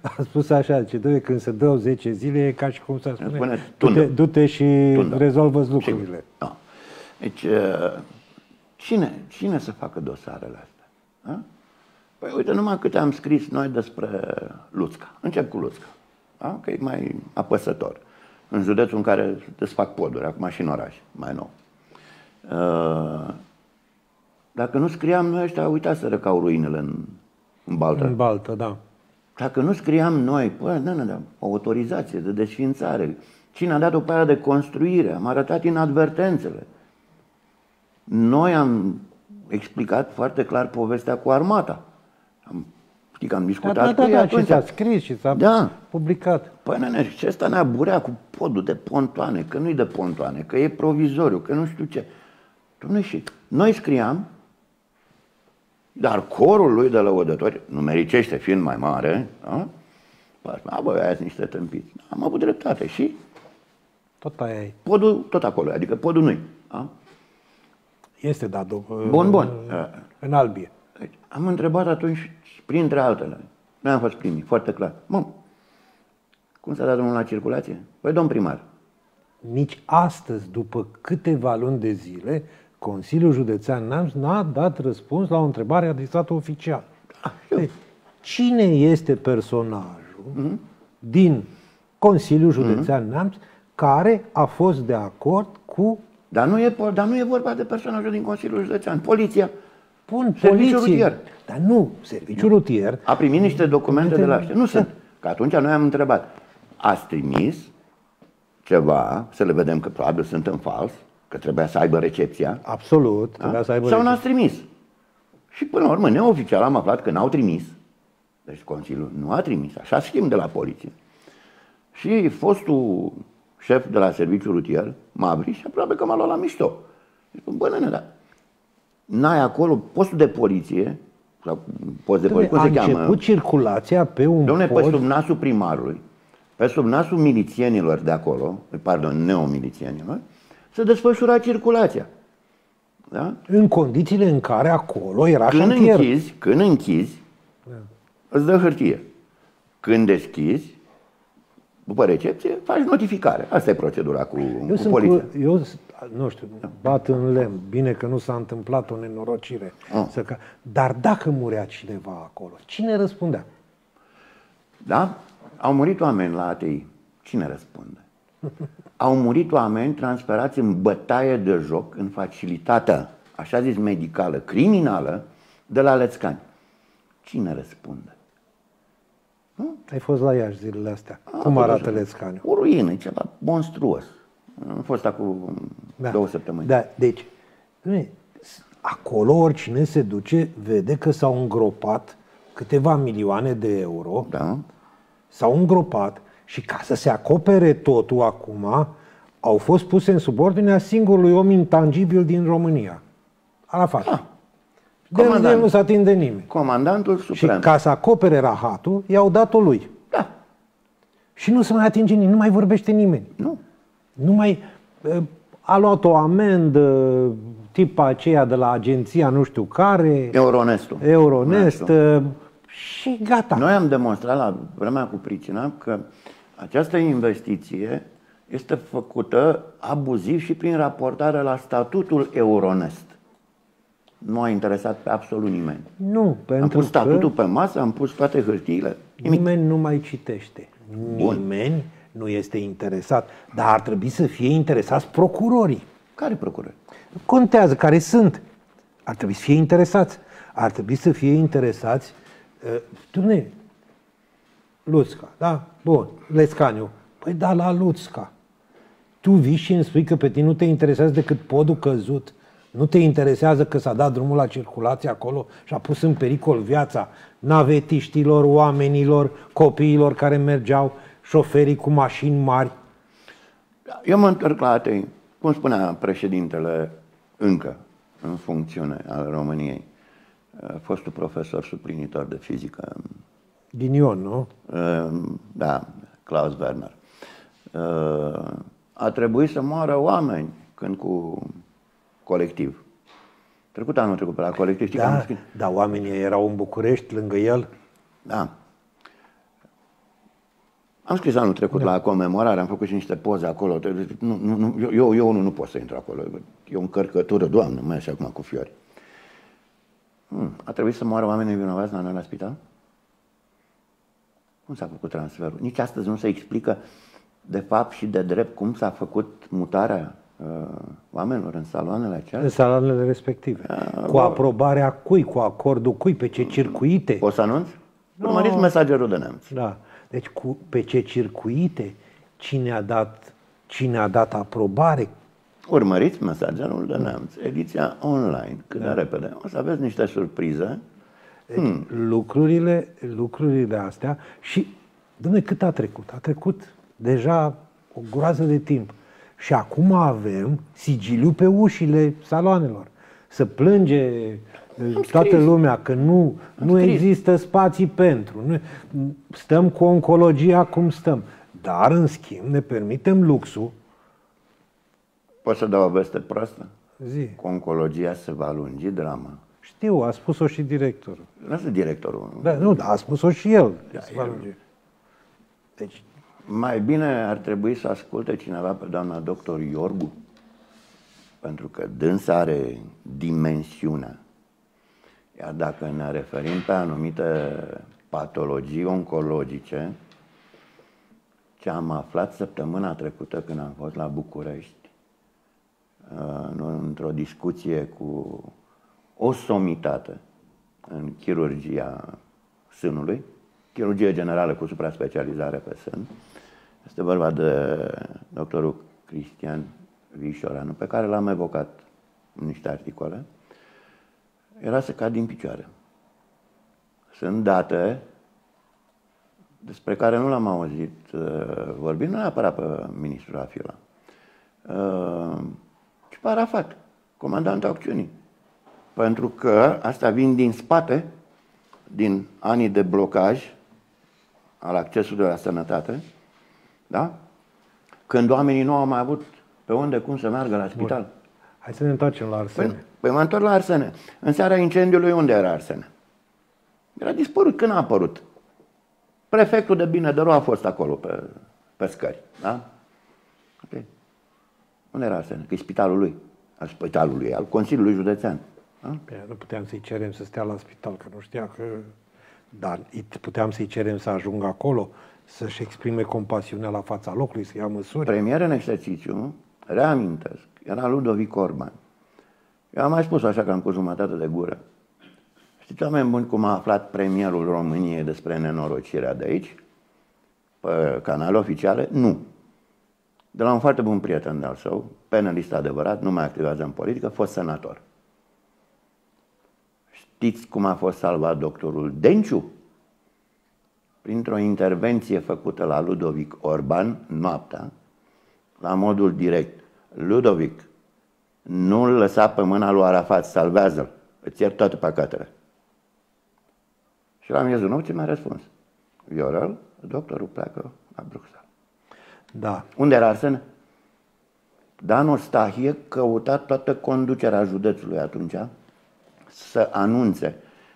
a spus așa, ce dă când se dă 10 zile e ca și cum să spune, spune du-te, du-te și tundă. rezolvă lucrurile. Da. Deci, cine, cine să facă dosarele astea? Da? Păi uite numai câte am scris noi despre Luțca. Încep cu Luțca, da? că e mai apăsător. În județul în care desfac poduri, acum și în oraș, mai nou. Uh, dacă nu scriam noi ăștia, uitați să răcau ruinele în, în Baltă. În Baltă, da. Dacă nu scriam noi, păi, da, da, da, o autorizație de desfințare, cine a dat-o pe aia de construire, am arătat inadvertențele. Noi am explicat foarte clar povestea cu armata. Am, știi că am discutat da, da, da, cu da, da, și s-a scris și s-a da. publicat. Păi nene, și ăsta ne-a burea cu podul de pontoane, că nu-i de pontoane, că e provizoriu, că nu știu ce. Dom'le, și noi scriam, dar corul lui de lăudători, numericește fiind mai mare, da? Păi, bă, aia niște tâmpiți. Am avut dreptate și... Tot aia e. Podul tot acolo, adică podul nu da? Este dat. Bun, bun. În albie. Deci, am întrebat atunci, printre altele, noi am fost primii, foarte clar. Mă, cum s-a dat drumul la circulație? Păi, domn primar. Nici astăzi, după câteva luni de zile, Consiliul Județean Neamț n-a dat răspuns la o întrebare adresată oficial. Da, deci, cine este personajul mm-hmm. din Consiliul Județean mm-hmm. Neamț care a fost de acord cu dar nu, e, dar nu e vorba de personajul din Consiliul Județean. Poliția. Bun, serviciul rutier. Dar nu, serviciul rutier. A primit niște documente de la ăștia. Nu sunt. Că atunci noi am întrebat. Ați trimis ceva, să le vedem că probabil sunt în fals, că trebuia să aibă recepția. Absolut, da? trebuia să aibă Sau n-ați trimis. Și până la urmă, neoficial, am aflat că n-au trimis. Deci Consiliul nu a trimis, așa schimb de la poliție. Și fostul șef de la serviciul rutier, Mavri, și aproape că m-a luat la mișto. Și spun, bă, nene, da, n-ai acolo postul de poliție, sau post de poliție, cum a se cheamă? început circulația pe un Domne, pe pod... sub nasul primarului, pe sub nasul milițienilor de acolo, pardon, neomilițienilor, se desfășura circulația. Da? în condițiile în care acolo era Când șantier. închizi, când închizi, îți dă hârtie. Când deschizi, după recepție, faci notificare. Asta e procedura cu, Eu cu sunt poliția. cu, eu, s- nu știu, bat în lemn. Bine că nu s-a întâmplat o nenorocire. Ah. Să ca... Dar dacă murea cineva acolo, cine răspundea? Da? Au murit oameni la ATI. Cine răspunde? Au murit oameni transferați în bătaie de joc, în facilitatea, așa zis, medicală, criminală, de la Lețcani. Cine răspunde? Ai fost la Iași zilele astea. A, Cum fost arată așa. Lețcaniu? O ruină, e ceva monstruos. Am fost acum două săptămâni. Da, deci, dom'le, s- acolo oricine se duce, vede că s-au îngropat câteva milioane de euro, Da? s-au îngropat și ca să se acopere totul acum, au fost puse în subordinea singurului om intangibil din România. Arafat. Ah, de el comandant. nu se atinde nimeni. Comandantul Și suprem. ca să acopere rahatul, i-au dat-o lui. Da. Și nu se mai atinge nimeni, nu mai vorbește nimeni. Nu. Nu mai uh, a luat o amendă tipa aceea de la agenția nu știu care, Euronestul. Euronest Onestul. uh, și gata. Noi am demonstrat la vremea cu pricina că această investiție este făcută abuziv și prin raportare la statutul Euronest. Nu a interesat pe absolut nimeni. Nu, Am pentru pus statutul că pe masă, am pus toate hârtiile. Nimic. nimeni nu mai citește. Bun. Nimeni nu este interesat. Dar ar trebui să fie interesați procurorii. Care procură? Contează care sunt. Ar trebui să fie interesați. Ar trebui să fie interesați. Uh, Dumne, Luțca, da? Bun, Lescaniu. Păi da, la Luțca. Tu vii și îmi spui că pe tine nu te interesează decât podul căzut. Nu te interesează că s-a dat drumul la circulație acolo și a pus în pericol viața navetiștilor, oamenilor, copiilor care mergeau, șoferii cu mașini mari. Eu mă întorc la atei. Cum spunea președintele încă în funcțiune al României, fostul profesor suplinitor de fizică Din Ion, nu? Ehm, da, Klaus Werner. Ehm, A trebuit să moară oameni când cu colectiv. Trecut anul trecut pe la colectiv, știi că am Da, scris? dar oamenii erau în București, lângă el. Da. Am scris anul trecut la comemorare, am făcut și niște poze acolo. Nu, nu, nu, eu, eu, eu nu, nu pot să intru acolo. E o încărcătură, doamnă, mai așa acum cu fiori. Hmm, a trebuit să moară oamenii vinovați la noi la spital? Cum s-a făcut transferul? Nici astăzi nu se explică de fapt și de drept cum s-a făcut mutarea uh, oamenilor în saloanele acelea. În salonele respective. Cu aprobarea cui, cu acordul cui, pe ce circuite. Poți să anunț? Urmăriți mesagerul de neamț. Da. Deci cu, pe ce circuite, cine a dat, cine a dat aprobare. Urmăriți mesagerul de neamț, ediția online, cât de repede. O să aveți niște surprize. Deci, lucrurile, lucrurile astea și, domne, cât a trecut? A trecut deja o groază de timp. Și acum avem sigiliu pe ușile saloanelor. Să plânge eh, toată lumea că nu, nu scris. există spații pentru. Nu, stăm cu oncologia cum stăm. Dar, în schimb, ne permitem luxul. Pot să dau o veste proastă? Zi. Cu oncologia se va lungi drama. Știu, a spus-o și directorul. Lasă directorul. Da, nu, dar a spus-o și el. Se va el- lungi. Deci, Mai bine ar trebui să asculte cineva pe doamna doctor Iorgu, pentru că dânsa are dimensiunea. Iar dacă ne referim pe anumite patologii oncologice, ce am aflat săptămâna trecută când am fost la București, uh, într-o discuție cu o somitate în chirurgia sânului, chirurgie generală cu supra-specializare pe sân. Este vorba de doctorul Cristian Vișoranu, pe care l-am evocat în niște articole. era să cad din picioare. Sunt date despre care nu l-am auzit uh, vorbind, nu neapărat pe ministrul Afila, uh, ci pe Arafat, comandantul acțiunii. Pentru că asta vin din spate, din anii de blocaj al accesului la sănătate, da? când oamenii nu au mai avut pe unde, cum să meargă la spital. Bun. Hai să ne întoarcem la Arsene. Păi, păi mă întorc la Arsene. În seara incendiului, unde era Arsene? Era dispărut. Când a apărut? Prefectul de bine de rău a fost acolo pe, pe scări. Da? Ok. Unde era Arsene? Că e spitalul lui. Al spitalului, al Consiliului Județean. Da? Păi, nu puteam să-i cerem să stea la spital, că nu știa că... Dar puteam să-i cerem să ajungă acolo, să-și exprime compasiunea la fața locului, să ia măsuri. Premier în exercițiu, reamintesc, era Ludovic Orban. Eu am mai spus așa că am cu jumătate de gură. Știți, oameni buni, cum a aflat premierul României despre nenorocirea de aici? Pe canale oficiale? Nu. De la un foarte bun prieten de-al său, penalist adevărat, nu mai activează în politică, fost senator. Știți cum a fost salvat doctorul Denciu? Printr-o intervenție făcută la Ludovic Orban, noaptea, la modul direct. Ludovic, nu-l lăsa pe mâna lui Arafat, salvează-l, îți iert toate păcatele. Și la miezul nopții mi-a răspuns. Viorel, doctorul pleacă la Bruxelles. Da. Unde era Arsene? Dan Stahie căuta toată conducerea județului atunci să anunțe.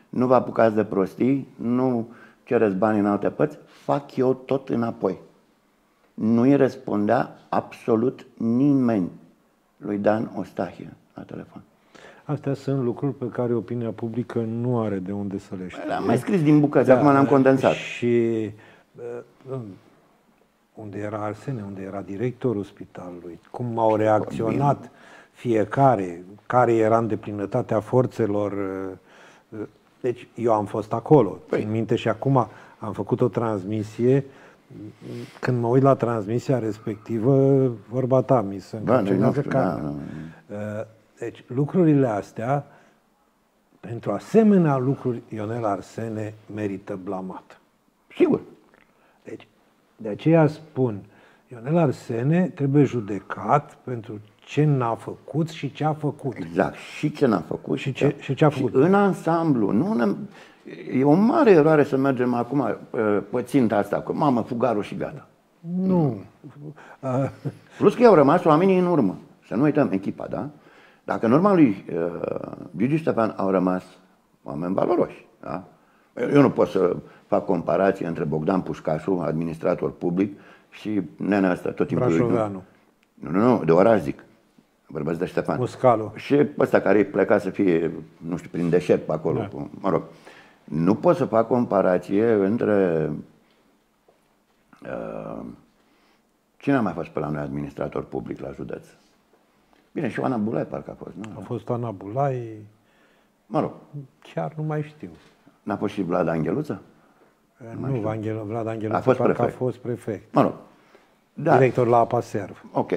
Nu vă apucați de prostii, nu cereți bani în alte părți, fac eu tot înapoi. Nu îi răspundea absolut nimeni lui Dan Ostahie la telefon. Astea sunt lucruri pe care opinia publică nu are de unde să le știe. Am mai scris din bucăți, da, acum l-am condensat. Și uh, unde era Arsene, unde era directorul spitalului, cum au reacționat fiecare, care era îndeplinătatea forțelor. Uh, uh, deci eu am fost acolo. Păi. În minte și acum am făcut o transmisie când mă uit la transmisia respectivă, vorba ta mi se da, încăpționează da, da, da. Deci lucrurile astea, pentru asemenea lucruri, Ionel Arsene merită blamat. Sigur. Deci, de aceea spun, Ionel Arsene trebuie judecat pentru ce n-a făcut și ce a făcut. Exact, și ce n-a făcut și ce, și ce a făcut. Și în ansamblu, nu ne, e o mare eroare să mergem acum pe ținta asta, cu mamă, fugarul și gata. Nu. Plus că au rămas oamenii în urmă. Să nu uităm echipa, da? Dacă în urma lui uh, Gigi Stefan au rămas oameni valoroși, da? Eu nu pot să fac comparație între Bogdan Pușcașu, administrator public, și nenea asta, tot timpul. Brașoveanu. Nu, nu, nu, de oraș zic. Vorbesc de Ștefan. Muscalu. Și ăsta care pleca să fie, nu știu, prin deșert pe acolo. Da. Cu, mă rog. Nu pot să fac comparație între... Uh, cine a mai fost pe la noi administrator public la județ? Bine, și Ana Bulai parcă a fost, nu? A fost Ana Bulai... Mă rog. Chiar nu mai știu. N-a fost și Vlad Angheluță? Nu, nu Angel, Vlad Angheluță a fost prefect. a fost prefect. Mă rog. Da. Director la APA Serv. Ok.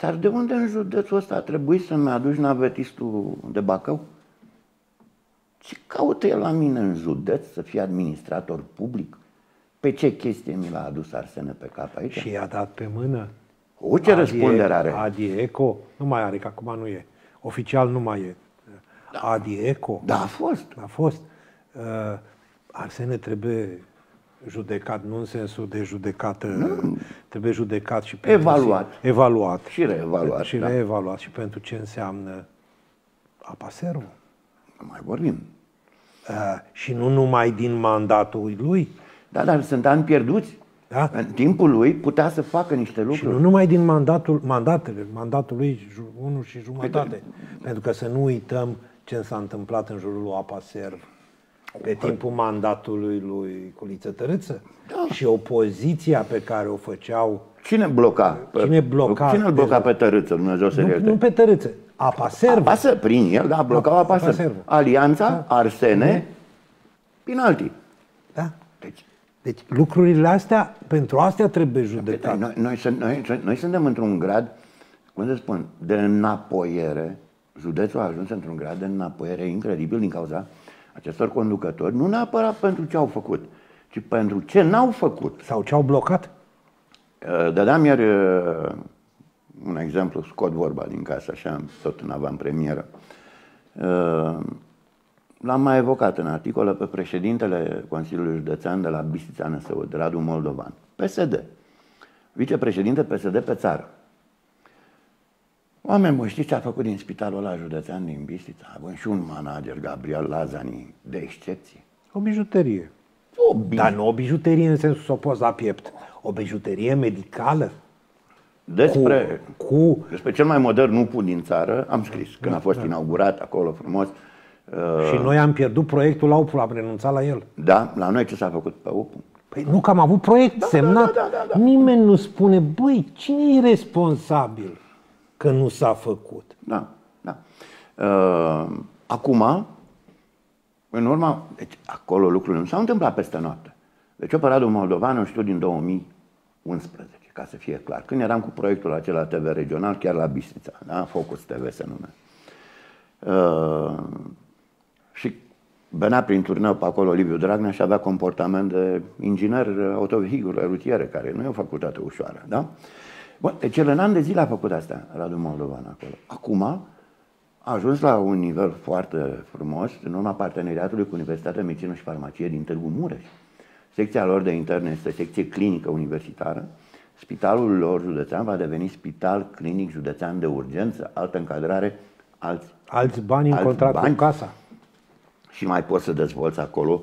Dar de unde în județul ăsta a trebuit să-mi aduci navetistul de Bacău? Ce caută el la mine în județ să fie administrator public? Pe ce chestie mi l-a adus Arsene pe cap aici? Și i-a dat pe mână. O ce răspundere are? Adieco, nu mai are, că acum nu e. Oficial nu mai e. Da. Adieco. Da, a fost. A fost. Uh, Arsene trebuie judecat, nu în sensul de judecată, nu. trebuie judecat și pentru evaluat. evaluat. Și reevaluat. Și da. reevaluat și pentru ce înseamnă apa servă. Nu mai vorbim. Uh, și nu numai din mandatul lui. Da, dar sunt ani pierduți. Da? În timpul lui putea să facă niște lucruri. Și nu numai din mandatul, mandatele, mandatul lui unul și jumătate. Păi, pentru că să nu uităm ce s-a întâmplat în jurul lui Apa Serv pe timpul mandatului lui Culiță Tărâță da. și opoziția pe care o făceau Cine bloca? Cine bloca? Cine îl bloca pe Tărâță, Dumnezeu să nu, nu pe Tărâță, Apa Serv. Apa Serv, prin el, da, blocau Apa, apa Serv. Alianța, da. Arsene, prin alții. Da. Deci, deci lucrurile astea, pentru astea trebuie judecat. Noi, noi, noi, noi, noi suntem într-un grad, cum să spun, de înapoiere județul a ajuns într-un grad de înapoiere incredibil din cauza acestor conducători, nu neapărat pentru ce au făcut, ci pentru ce n-au făcut. Sau ce au blocat? Uh, Dădeam ieri uh, un exemplu, scot vorba din casă, așa, tot în avantpremieră. Uh, L-am mai evocat în articolă pe președintele Consiliului Județean de la Bistița Năsăud, Radu Moldovan, PSD, vicepreședinte PSD pe țară. Oameni buni, știți ce a făcut din spitalul ăla județean din Bistița? Având și un manager, Gabriel Lazani, de excepție. O bijuterie. O bi- Dar nu o bijuterie în sensul să o poți la piept. O bijuterie medicală. Despre, Cu, cu despre cel mai modern nupu din țară am scris, când a fost inaugurat acolo frumos. Uh, Și noi am pierdut proiectul la UPU, am renunțat la el. Da, la noi ce s-a făcut pe UPU? Păi nu că am avut proiect semnat. da, da, da. Nimeni nu spune, băi, cine e responsabil că nu s-a făcut? Da, da. Uh, acum, în urma, deci acolo lucrurile nu s-au întâmplat peste noapte. Deci Operatul Moldovan, știu din 2011, ca să fie clar. Când eram cu proiectul acela TV regional, chiar la Bistrița, da? Focus TV se numește. Uh, și venea prin turneu pe acolo Liviu Dragnea și avea comportament de inginer autovehicule rutiere, care nu e o facultate ușoară, da? Bun, deci el în an de zile a făcut asta, Radu Moldovan acolo. Acum a ajuns la un nivel foarte frumos în urma parteneriatului cu Universitatea Medicină și Farmacie din Târgu Mureș. Secția lor de interne este secție clinică universitară. Spitalul lor județean va deveni spital clinic județean de urgență, altă încadrare, alți Alți bani în Alți contract bani? cu casa. și mai poți să dezvolți acolo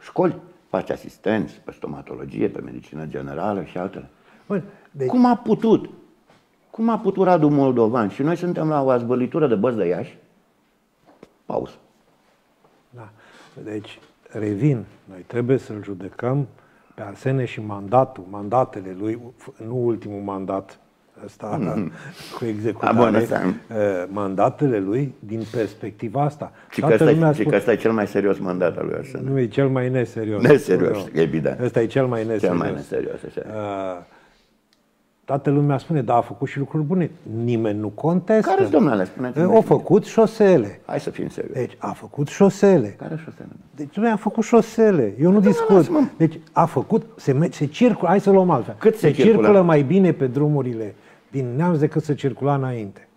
școli. Faci asistenți pe stomatologie, pe medicină generală și altele. Bun, deci, Cum a putut? Cum a putut Radu Moldovan? Și noi suntem la o azbălitură de băți de Iași. Pauză. da. deci, revin, noi trebuie să-l judecăm pe Arsene și mandatul, mandatele lui, nu ultimul mandat ăsta cu executare, A, bun, ăsta. eh, mandatele lui din perspectiva asta. Și că, Toată ăsta, lumea e- și spune- că ăsta e cel mai serios mandat al lui Arsene. Nu, e cel mai neserios. Neserios, Nu, evident. Ăsta e cel mai neserios. Cel mai neserios, așa. Uh, toată lumea spune, da, a făcut și lucruri bune. Nimeni nu contestă. Care-s, domnule? Spuneți-mi Uh, și Au mie. făcut șosele. Hai să fim serioși. Deci a făcut șosele. Care șosele? Deci nu a făcut șosele. Eu nu discut. lasă-mă. Deci a făcut, se, me- se circulă, hai să luăm altfel. Cât se se circulă? circulă mai bine pe drumurile din neamț decât să circula înainte.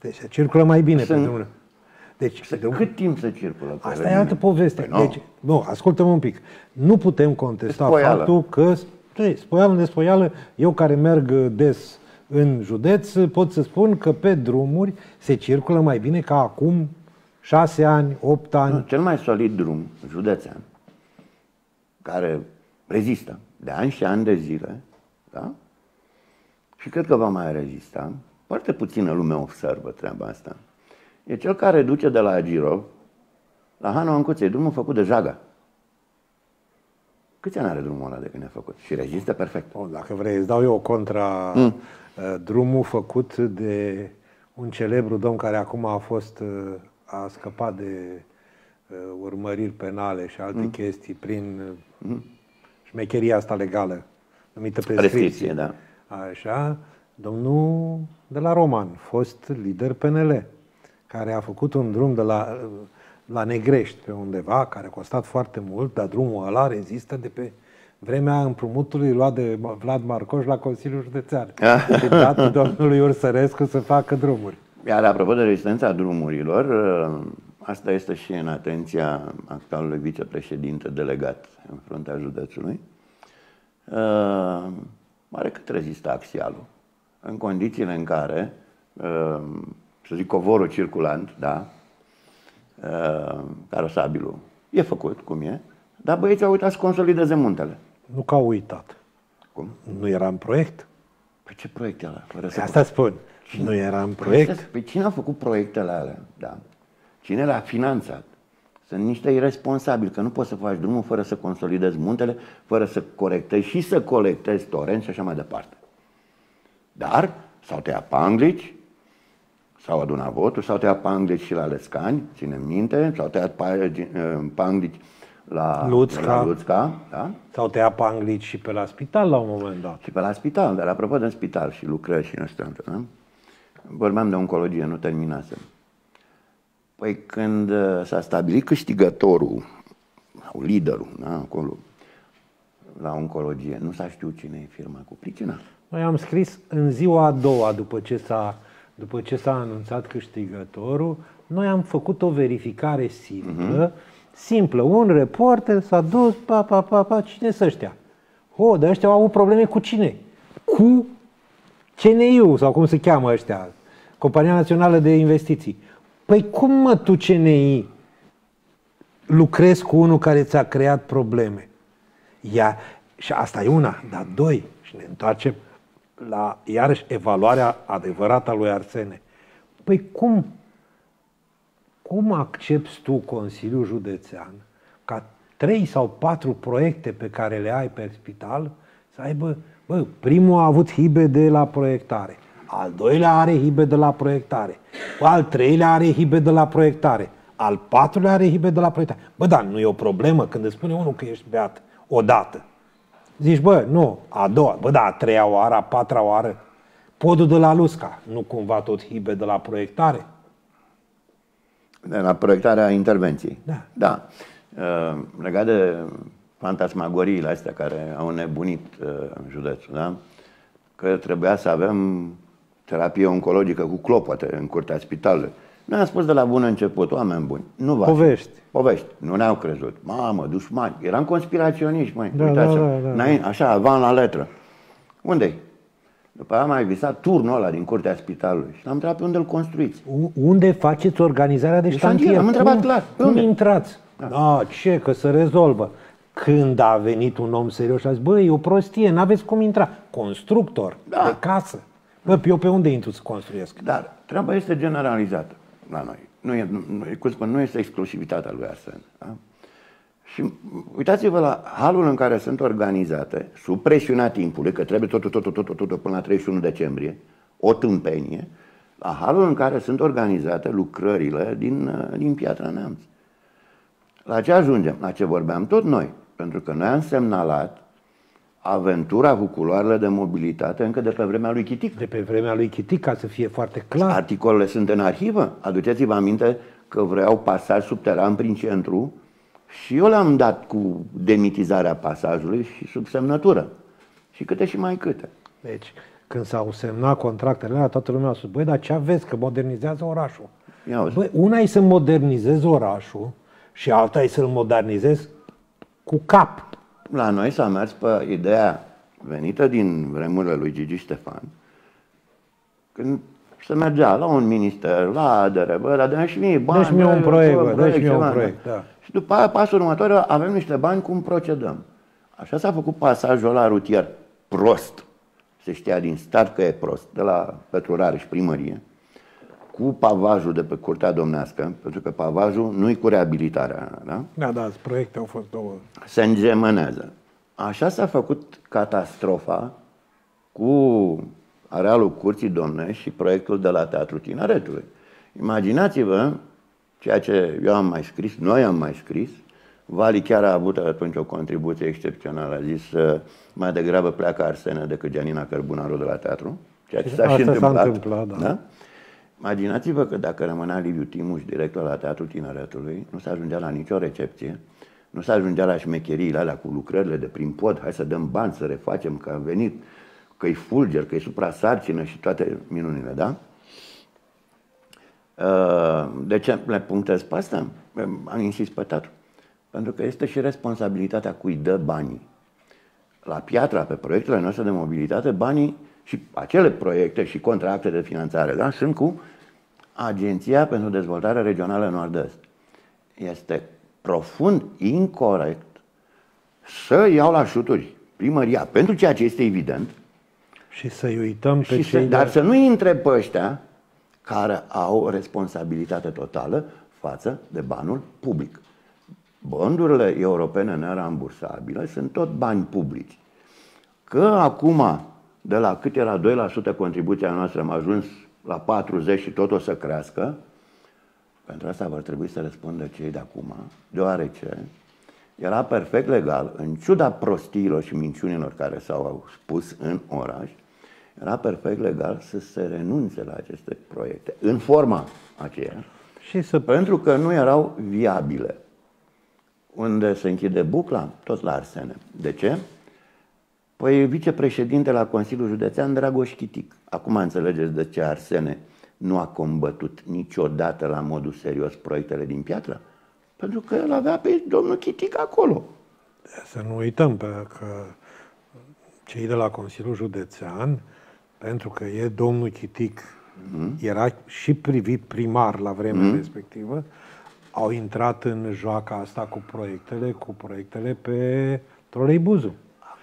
Deci se circulă mai bine pe Sunt- drumurile. Deci, Să, drum- cât timp să circulă? pe Asta e regiune? altă poveste. Păi nu. Deci, nu, ascultă-mă un pic. Nu putem contesta Spoială. faptul că, ce, spoială, nespoială, eu care merg des în județ, pot să spun că pe drumuri se circulă mai bine ca acum șase ani, opt ani. Nu, cel mai solid drum județean, care rezistă de ani și ani de zile, da? și cred că va mai rezista, foarte puțină lume observă treaba asta, e cel care duce de la Agirov la Hanu Ancuței, drumul făcut de Jaga. Câți ani are drumul ăla de când e făcut? Și rezistă perfect. Oh, dacă vrei, îți dau eu o contra Mm. uh, drumul făcut de un celebru domn care acum a fost, uh, a scăpat de uh, urmăriri penale și Mm. alte chestii prin uh, șmecheria asta legală, numită prescripție. Prescripție, da. Așa, domnul de la Roman, fost lider PNL, care a făcut un drum de la, la Negrești pe undeva, care a costat foarte mult, dar drumul ăla rezistă de pe vremea împrumutului luat de Vlad Marcoș la Consiliul Județean. Și dat domnului Ursărescu să facă drumuri. Iar apropo de rezistența drumurilor, ă, asta este și în atenția actualului vicepreședinte delegat în fruntea județului. Ă, Mare cât rezistă axialul. În condițiile în care, ă, să zic, covorul circulant, da, ă, carosabilul, e făcut cum e, dar băieții au uitat să consolideze muntele. Nu că au uitat. Cum? Nu era în proiect. Păi ce proiect e ăla? Fără să Pe asta spun. Nu era în proiect. Pe cine a făcut proiectele alea? Da. Cine le-a finanțat? Sunt niște irresponsabili, că nu poți să faci drumul fără să consolidezi muntele, fără să corectezi și să colectezi torenți și așa mai departe. Dar s-au tăiat panglici, s-au adunat votul, s-au tăiat panglici și la Lescani, ținem minte, s-au tăiat pa- eh, panglici la Luțca. la Luțca da? S-au tăiat panglici și pe la spital la un moment dat. și pe la spital. Dar apropo de spital și lucrări și ăsta, da? vorbeam de oncologie, nu terminasem. Păi când uh, s-a stabilit câștigătorul, sau liderul, da, acolo, la oncologie, nu s-a știut cine e firma cu pricina. Noi am scris în ziua a doua, după ce s-a, după ce s-a anunțat câștigătorul, noi am făcut o verificare simplă, uh-huh. simplă. Un reporter s-a dus, pa, pa, pa, pa, cine să ăștia? O, dar ăștia au avut probleme cu cine? Cu CNI-ul, sau cum se cheamă ăștia, Compania Națională de Investiții. Păi cum mă, tu CNI, lucrezi cu unul care ți-a creat probleme? Ia, și asta e una, dar doi, și ne întoarcem la, iarăși, evaluarea adevărată a lui Arsene. Păi cum, cum accepti tu, Consiliul Județean, ca trei sau patru proiecte pe care le ai pe spital să aibă, bă, primul a avut hibe de la proiectare, al doilea are hibe de la proiectare, al treilea are hibe de la proiectare, al patrulea are hibe de la proiectare. Bă, dar nu e o problemă când îți spune unul că ești beat odată. Zici, bă, nu, a doua, bă, da, a treia oară, a patra oară, podul de la Lusca, nu cumva tot hibe de la proiectare? De la proiectarea intervenției. Da. Da. Uh, legat de fantasmagoriile astea care au nebunit uh, județul, da? că trebuia să avem terapie oncologică cu clopote în curtea spitalului. Noi am spus de la bun început, oameni buni, nu vă Povești. Povești. Nu ne-au crezut. Mamă, dușmani. Eram conspiraționiști, măi. Da, Uitați-vă. da, da, da. Înainte, Așa, avan la letră. unde După aia am mai visat turnul ăla din curtea spitalului și l-am întrebat pe unde îl construiți. U- Unde faceți organizarea de De șantier? șantier, am întrebat cum, clar. Pe Cum unde? intrați? Da. ce, că se rezolvă. Când a venit un om serios și a zis, bă, e o prostie, n-aveți cum intra. Constructor, Da. de casă. Bă, eu pe unde intru să construiesc? Dar treaba este generalizată la noi. Nu, e, nu, cum spun, nu este exclusivitatea lui Arsen. Da? Și uitați-vă la halul în care sunt organizate, sub presiunea timpului, că trebuie totul, totul, totul, totul până la 31 decembrie, o tâmpenie, la halul în care sunt organizate lucrările din, uh, din Piatra Neamț. La ce ajungem? La ce vorbeam tot noi. Pentru că noi am semnalat aventura cu culoarele de mobilitate încă de pe vremea lui Chitic. De pe vremea lui Chitic, ca să fie foarte clar. Articolele sunt în arhivă. Aduceți-vă aminte că vreau pasaj subteran prin centru și eu le-am dat cu demitizarea pasajului și sub semnătură. Și câte și mai câte. Deci, când s-au semnat contractele alea, toată lumea a spus, băi, dar ce aveți, că modernizează orașul. Ia uzi. Băi, una e să modernizezi orașul și alta e să-l modernizezi cu cap. La noi s-a mers pe ideea venită din vremurile lui Gigi Ștefan, când se mergea la un minister, la ADR, bă, dar dă și mie bani. Dă-și mie un bă, proiect, bă, bă, dă-și mie un ceva, proiect, da. Și după aia, pasul următor, avem niște bani, cum procedăm? Așa s-a făcut pasajul la rutier prost. Se știa din start că e prost, de la Petrurare și primărie, cu pavajul de pe curtea domnească, pentru că pavajul nu-i cu reabilitarea, da? Da, da, proiecte au fost două. se îngemânează. Așa s-a făcut catastrofa cu arealul Curții Domnești și proiectul de la Teatrul Tineretului. Imaginați-vă ceea ce eu am mai scris, noi am mai scris, Vali chiar a avut atunci o contribuție excepțională. A zis uh, mai degrabă pleacă Arsene decât Gianina Cărbunaru de la teatru. Ceea ce s-a Asta și s-a întâmplat. întâmplat, da. Imaginați-vă că dacă rămânea Liviu Timuș director la Teatrul Tineretului, nu se ajungea la nicio recepție, nu se ajungea la șmecheriile alea cu lucrările de prin pod, hai să dăm bani, să refacem, că a venit, că e fulger, că e suprasarcină și toate minunile, da? Uh, De ce le punctez pe asta? Am insist pe teatru. Pentru că este și responsabilitatea cui dă banii. La piatra, pe proiectele noastre de mobilitate, banii și acele proiecte și contracte de finanțare, da, sunt cu Agenția pentru Dezvoltare Regională Nord-Est. Este profund incorrect să iau la șuturi primăria pentru ceea ce este evident, Și să-i uităm pe și să, cei dar de... să nu intre pe ăștia care au o responsabilitate totală față de banul public. Bondurile europene nerambursabile sunt tot bani publici. Că acum, de la cât era 2% contribuția noastră, am ajuns la 40% și tot o să crească, pentru asta vor trebui să răspundă cei de acum, deoarece era perfect legal, în ciuda prostiilor și minciunilor care s-au spus în oraș, era perfect legal să se renunțe la aceste proiecte, în forma aceea, Și să... Pentru că nu erau viabile. Unde se închide bucla? Tot la Arsene. De ce? Păi vicepreședinte la Consiliul Județean Dragoș Chitic. Acum înțelegeți de ce Arsene nu a combătut niciodată la modul serios proiectele din piatră? Pentru că el avea pe domnul Chitic acolo. Să nu uităm pe că cei de la Consiliul Județean, pentru că e domnul Chitic, mm-hmm. era și privit primar la vremea mm-hmm. respectivă, au intrat în joaca asta cu proiectele, cu proiectele pe troleibuzul.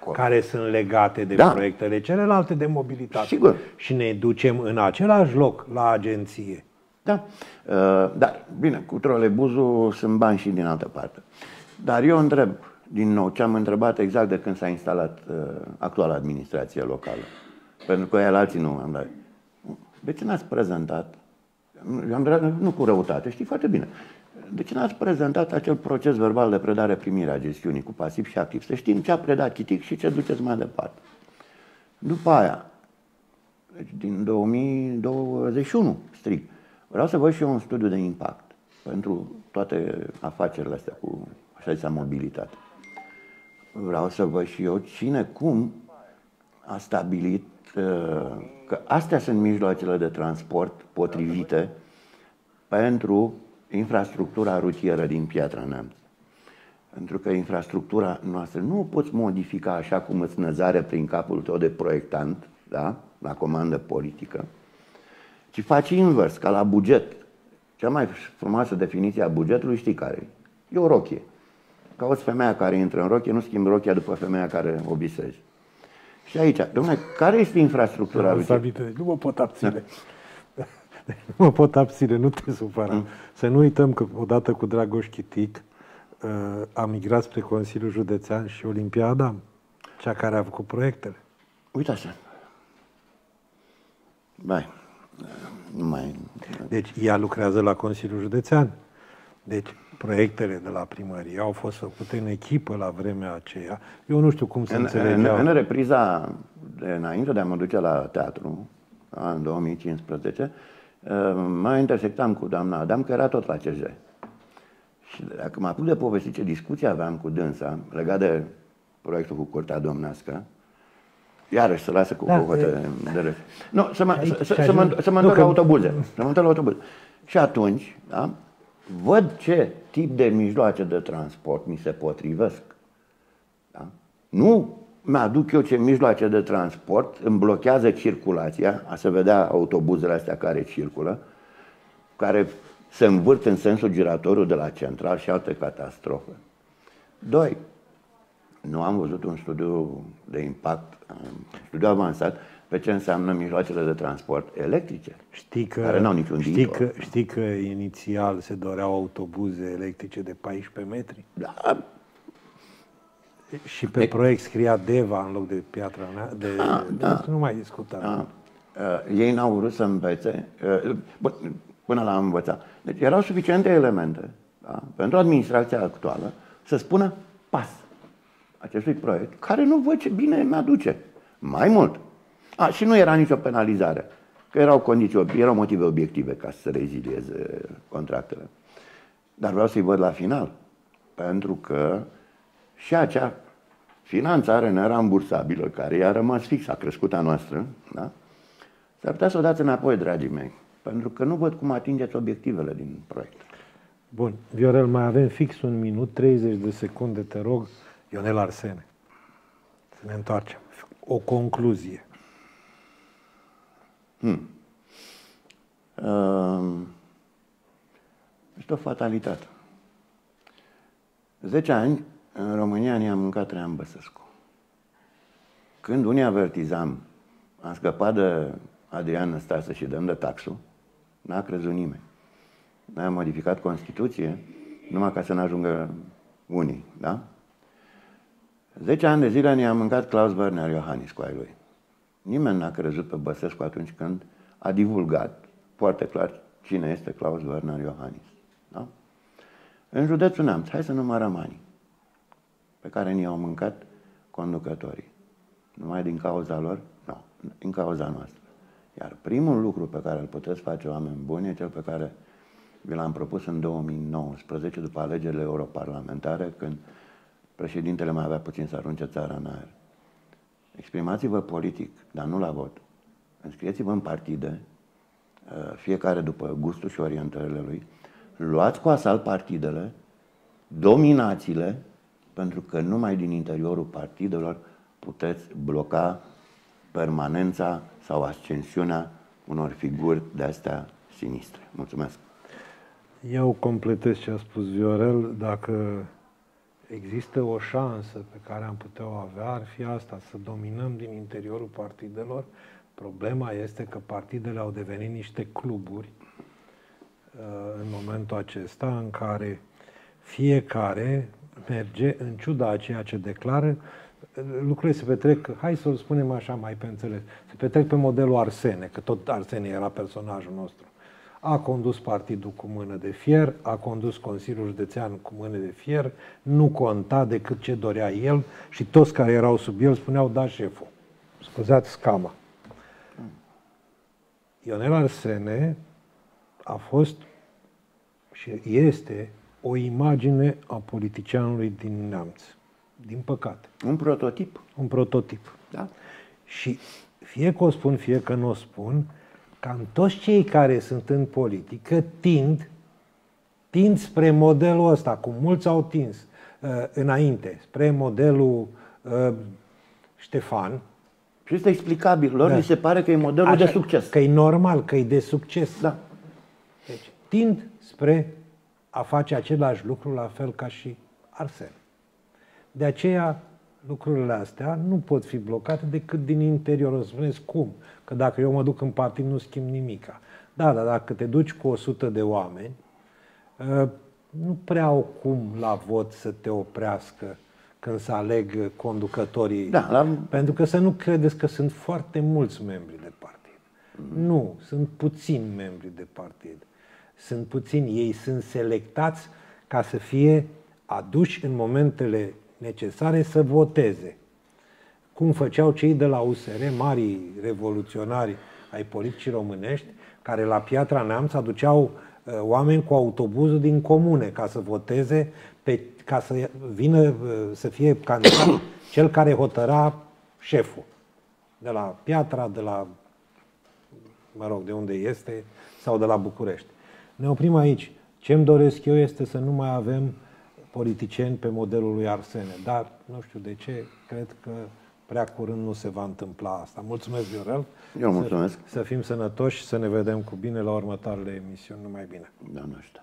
Acolo. care sunt legate de da. proiectele celelalte de mobilitate. Sigur. Și ne ducem în același loc la agenție. Da. Uh, dar, bine, cu trolebuzul sunt bani și din altă parte. Dar eu întreb, din nou, ce am întrebat exact de când s-a instalat uh, actuala administrație locală. Pentru că el alții nu am dat. De ce n-ați prezentat? Am, nu cu răutate, știi foarte bine. De ce n-ați prezentat acel proces verbal de predare-primire a gestiunii cu pasiv și activ? Să știm ce a predat Chitic și ce duceți mai departe. După aia, deci din 2021, strict, vreau să văd și eu un studiu de impact pentru toate afacerile astea cu așa zisea mobilitate. Vreau să văd și eu cine, cum a stabilit uh, că astea sunt mijloacele de transport potrivite pentru infrastructura rutieră din Piatra Neamț. Pentru că infrastructura noastră nu o poți modifica așa cum îți năzare prin capul tău de proiectant, da? la comandă politică, ci faci invers, ca la buget. Cea mai frumoasă definiție a bugetului știi care e? E o rochie. Cauți femeia care intră în rochie, nu schimbi rochia după femeia care o bisezi. Și aici, domnule, care este infrastructura rutieră? Nu mă pot abține. Nu mă pot abține, nu te supăra. Mm. Să nu uităm că odată cu Dragoș Chitic uh, a migrat spre Consiliul Județean și Olimpiada, cea care a făcut proiectele. Uite așa. Bai, nu mai... Deci ea lucrează la Consiliul Județean. Deci proiectele de la primărie au fost făcute în echipă la vremea aceea. Eu nu știu cum să în, înțelegeau. În, în repriza de înainte de a mă duce la teatru, în 2015, Mă intersectam cu doamna Adam, că era tot la CJ. Și dacă mă apuc de povesti ce discuție aveam cu dânsa, legat de proiectul cu Curtea Domnească, iarăși să lasă cu da, hohote de, de râs. Nu, să mă, să, să, să mă, să mă întorc la autobuze. Să mă întorc la autobuze. Și atunci, da, văd ce tip de mijloace de transport mi se potrivesc. Da? Nu mi-aduc eu ce mijloace de transport, îmi blochează circulația, a se vedea autobuzele astea care circulă, care se învârt în sensul giratoriu de la central și alte catastrofe. Doi, nu am văzut un studiu de impact, un studiu avansat, pe ce înseamnă mijloacele de transport electrice, știi că, care n-au niciun știi că, știi că inițial se doreau autobuze electrice de 14 metri? Da, și pe e... proiect scria Deva în loc de piatra mea, de, da, de da. nu mai discutăm. Da. Uh, ei n-au vrut să învețe, uh, până la învățat. Deci erau suficiente elemente da, pentru administrația actuală să spună pas acestui proiect, care nu văd ce bine mi-aduce. Mai mult. A, și nu era nicio penalizare, că erau condiții, erau motive obiective ca să rezilieze contractele. Dar vreau să-i văd la final, pentru că și acea finanțare nerambursabilă, care i-a rămas fix, a crescut a noastră, da? s-ar putea să o dați înapoi, dragii mei, pentru că nu văd cum atingeți obiectivele din proiect. Bun. Viorel, mai avem fix un minut, 30 de secunde, te rog. Ionel Arsene. Să ne întoarcem. O concluzie. Hmm. Uh, este o fatalitate. 10 ani în România ne-am mâncat Traian Băsescu. Când unii avertizam, am scăpat de Adrian Năstase și dăm de taxul, n-a crezut nimeni. Noi am modificat Constituție numai ca să nu ajungă unii, da? Zece ani de zile ne-a mâncat Klaus Werner Iohannis cu ai lui. Nimeni n-a crezut pe Băsescu atunci când a divulgat foarte clar cine este Klaus Werner Iohannis. Da? În județul Neamț, hai să numărăm anii pe care ni-au mâncat conducătorii. Numai din cauza lor? Nu, din cauza noastră. Iar primul lucru pe care îl puteți face oameni buni e cel pe care vi l-am propus în 2019, după alegerile europarlamentare, când președintele mai avea puțin să arunce țara în aer. Exprimați-vă politic, dar nu la vot. Înscrieți-vă în partide, uh, fiecare după gustul și orientările lui, luați cu asalt partidele, dominați-le, pentru că numai din interiorul partidelor puteți bloca permanența sau ascensiunea unor figuri de astea sinistre. Mulțumesc! Eu completez ce a spus Viorel. Dacă există o șansă pe care am putea o avea, ar fi asta, să dominăm din interiorul partidelor. Problema este că partidele au devenit niște cluburi uh, în momentul acesta în care fiecare merge, în ciuda a ceea ce declară, lucrurile se petrec, hai să-l spunem așa mai pe înțeles, se petrec pe modelul Arsene, că tot Arsene era personajul nostru. A condus partidul cu mână de fier, a condus Consiliul Județean cu mână de fier, nu conta decât ce dorea el și toți care erau sub el spuneau, da, șeful, scuzați scama. Ionel Arsene a fost și este o imagine a politicianului din Neamț. Din păcate. Un prototip. Un prototip. Da. Și fie că o spun, fie că nu o spun, cam toți cei care sunt în politică tind, tind spre modelul ăsta, cum mulți au tins uh, înainte, spre modelul uh, Ștefan. Și este explicabil. Lor da. li se pare că e modelul Așa, de succes. Că e normal, că e de succes. Da. Deci, tind spre a face același lucru la fel ca și Arsen. De aceea, lucrurile astea nu pot fi blocate decât din interior. O să spuneți cum? Că dacă eu mă duc în partid, nu schimb nimica. Da, dar dacă te duci cu 100 de oameni, ă, nu prea au cum la vot să te oprească când să aleg conducătorii. Da, la... Pentru că să nu credeți că sunt foarte mulți membri de partid. Mm. Nu, sunt puțini membri de partid sunt puțini, ei sunt selectați ca să fie aduși în momentele necesare să voteze. Cum făceau cei de la USR, mari revoluționari ai politicii românești, care la Piatra Neamț aduceau uh, oameni cu autobuzul din comune ca să voteze, pe, ca să vină uh, să fie candidat cel care hotăra șeful. De la Piatra, de la, mă rog, de unde este, sau de la București. Ne oprim aici. Ce îmi doresc eu este să nu mai avem politicieni pe modelul lui Arsene. Dar, nu știu de ce, cred că prea curând nu se va întâmpla asta. Mulțumesc, Viorel. Eu mulțumesc. Să, să fim sănătoși și să ne vedem cu bine la următoarele emisiuni. Numai bine. Da, nu știu.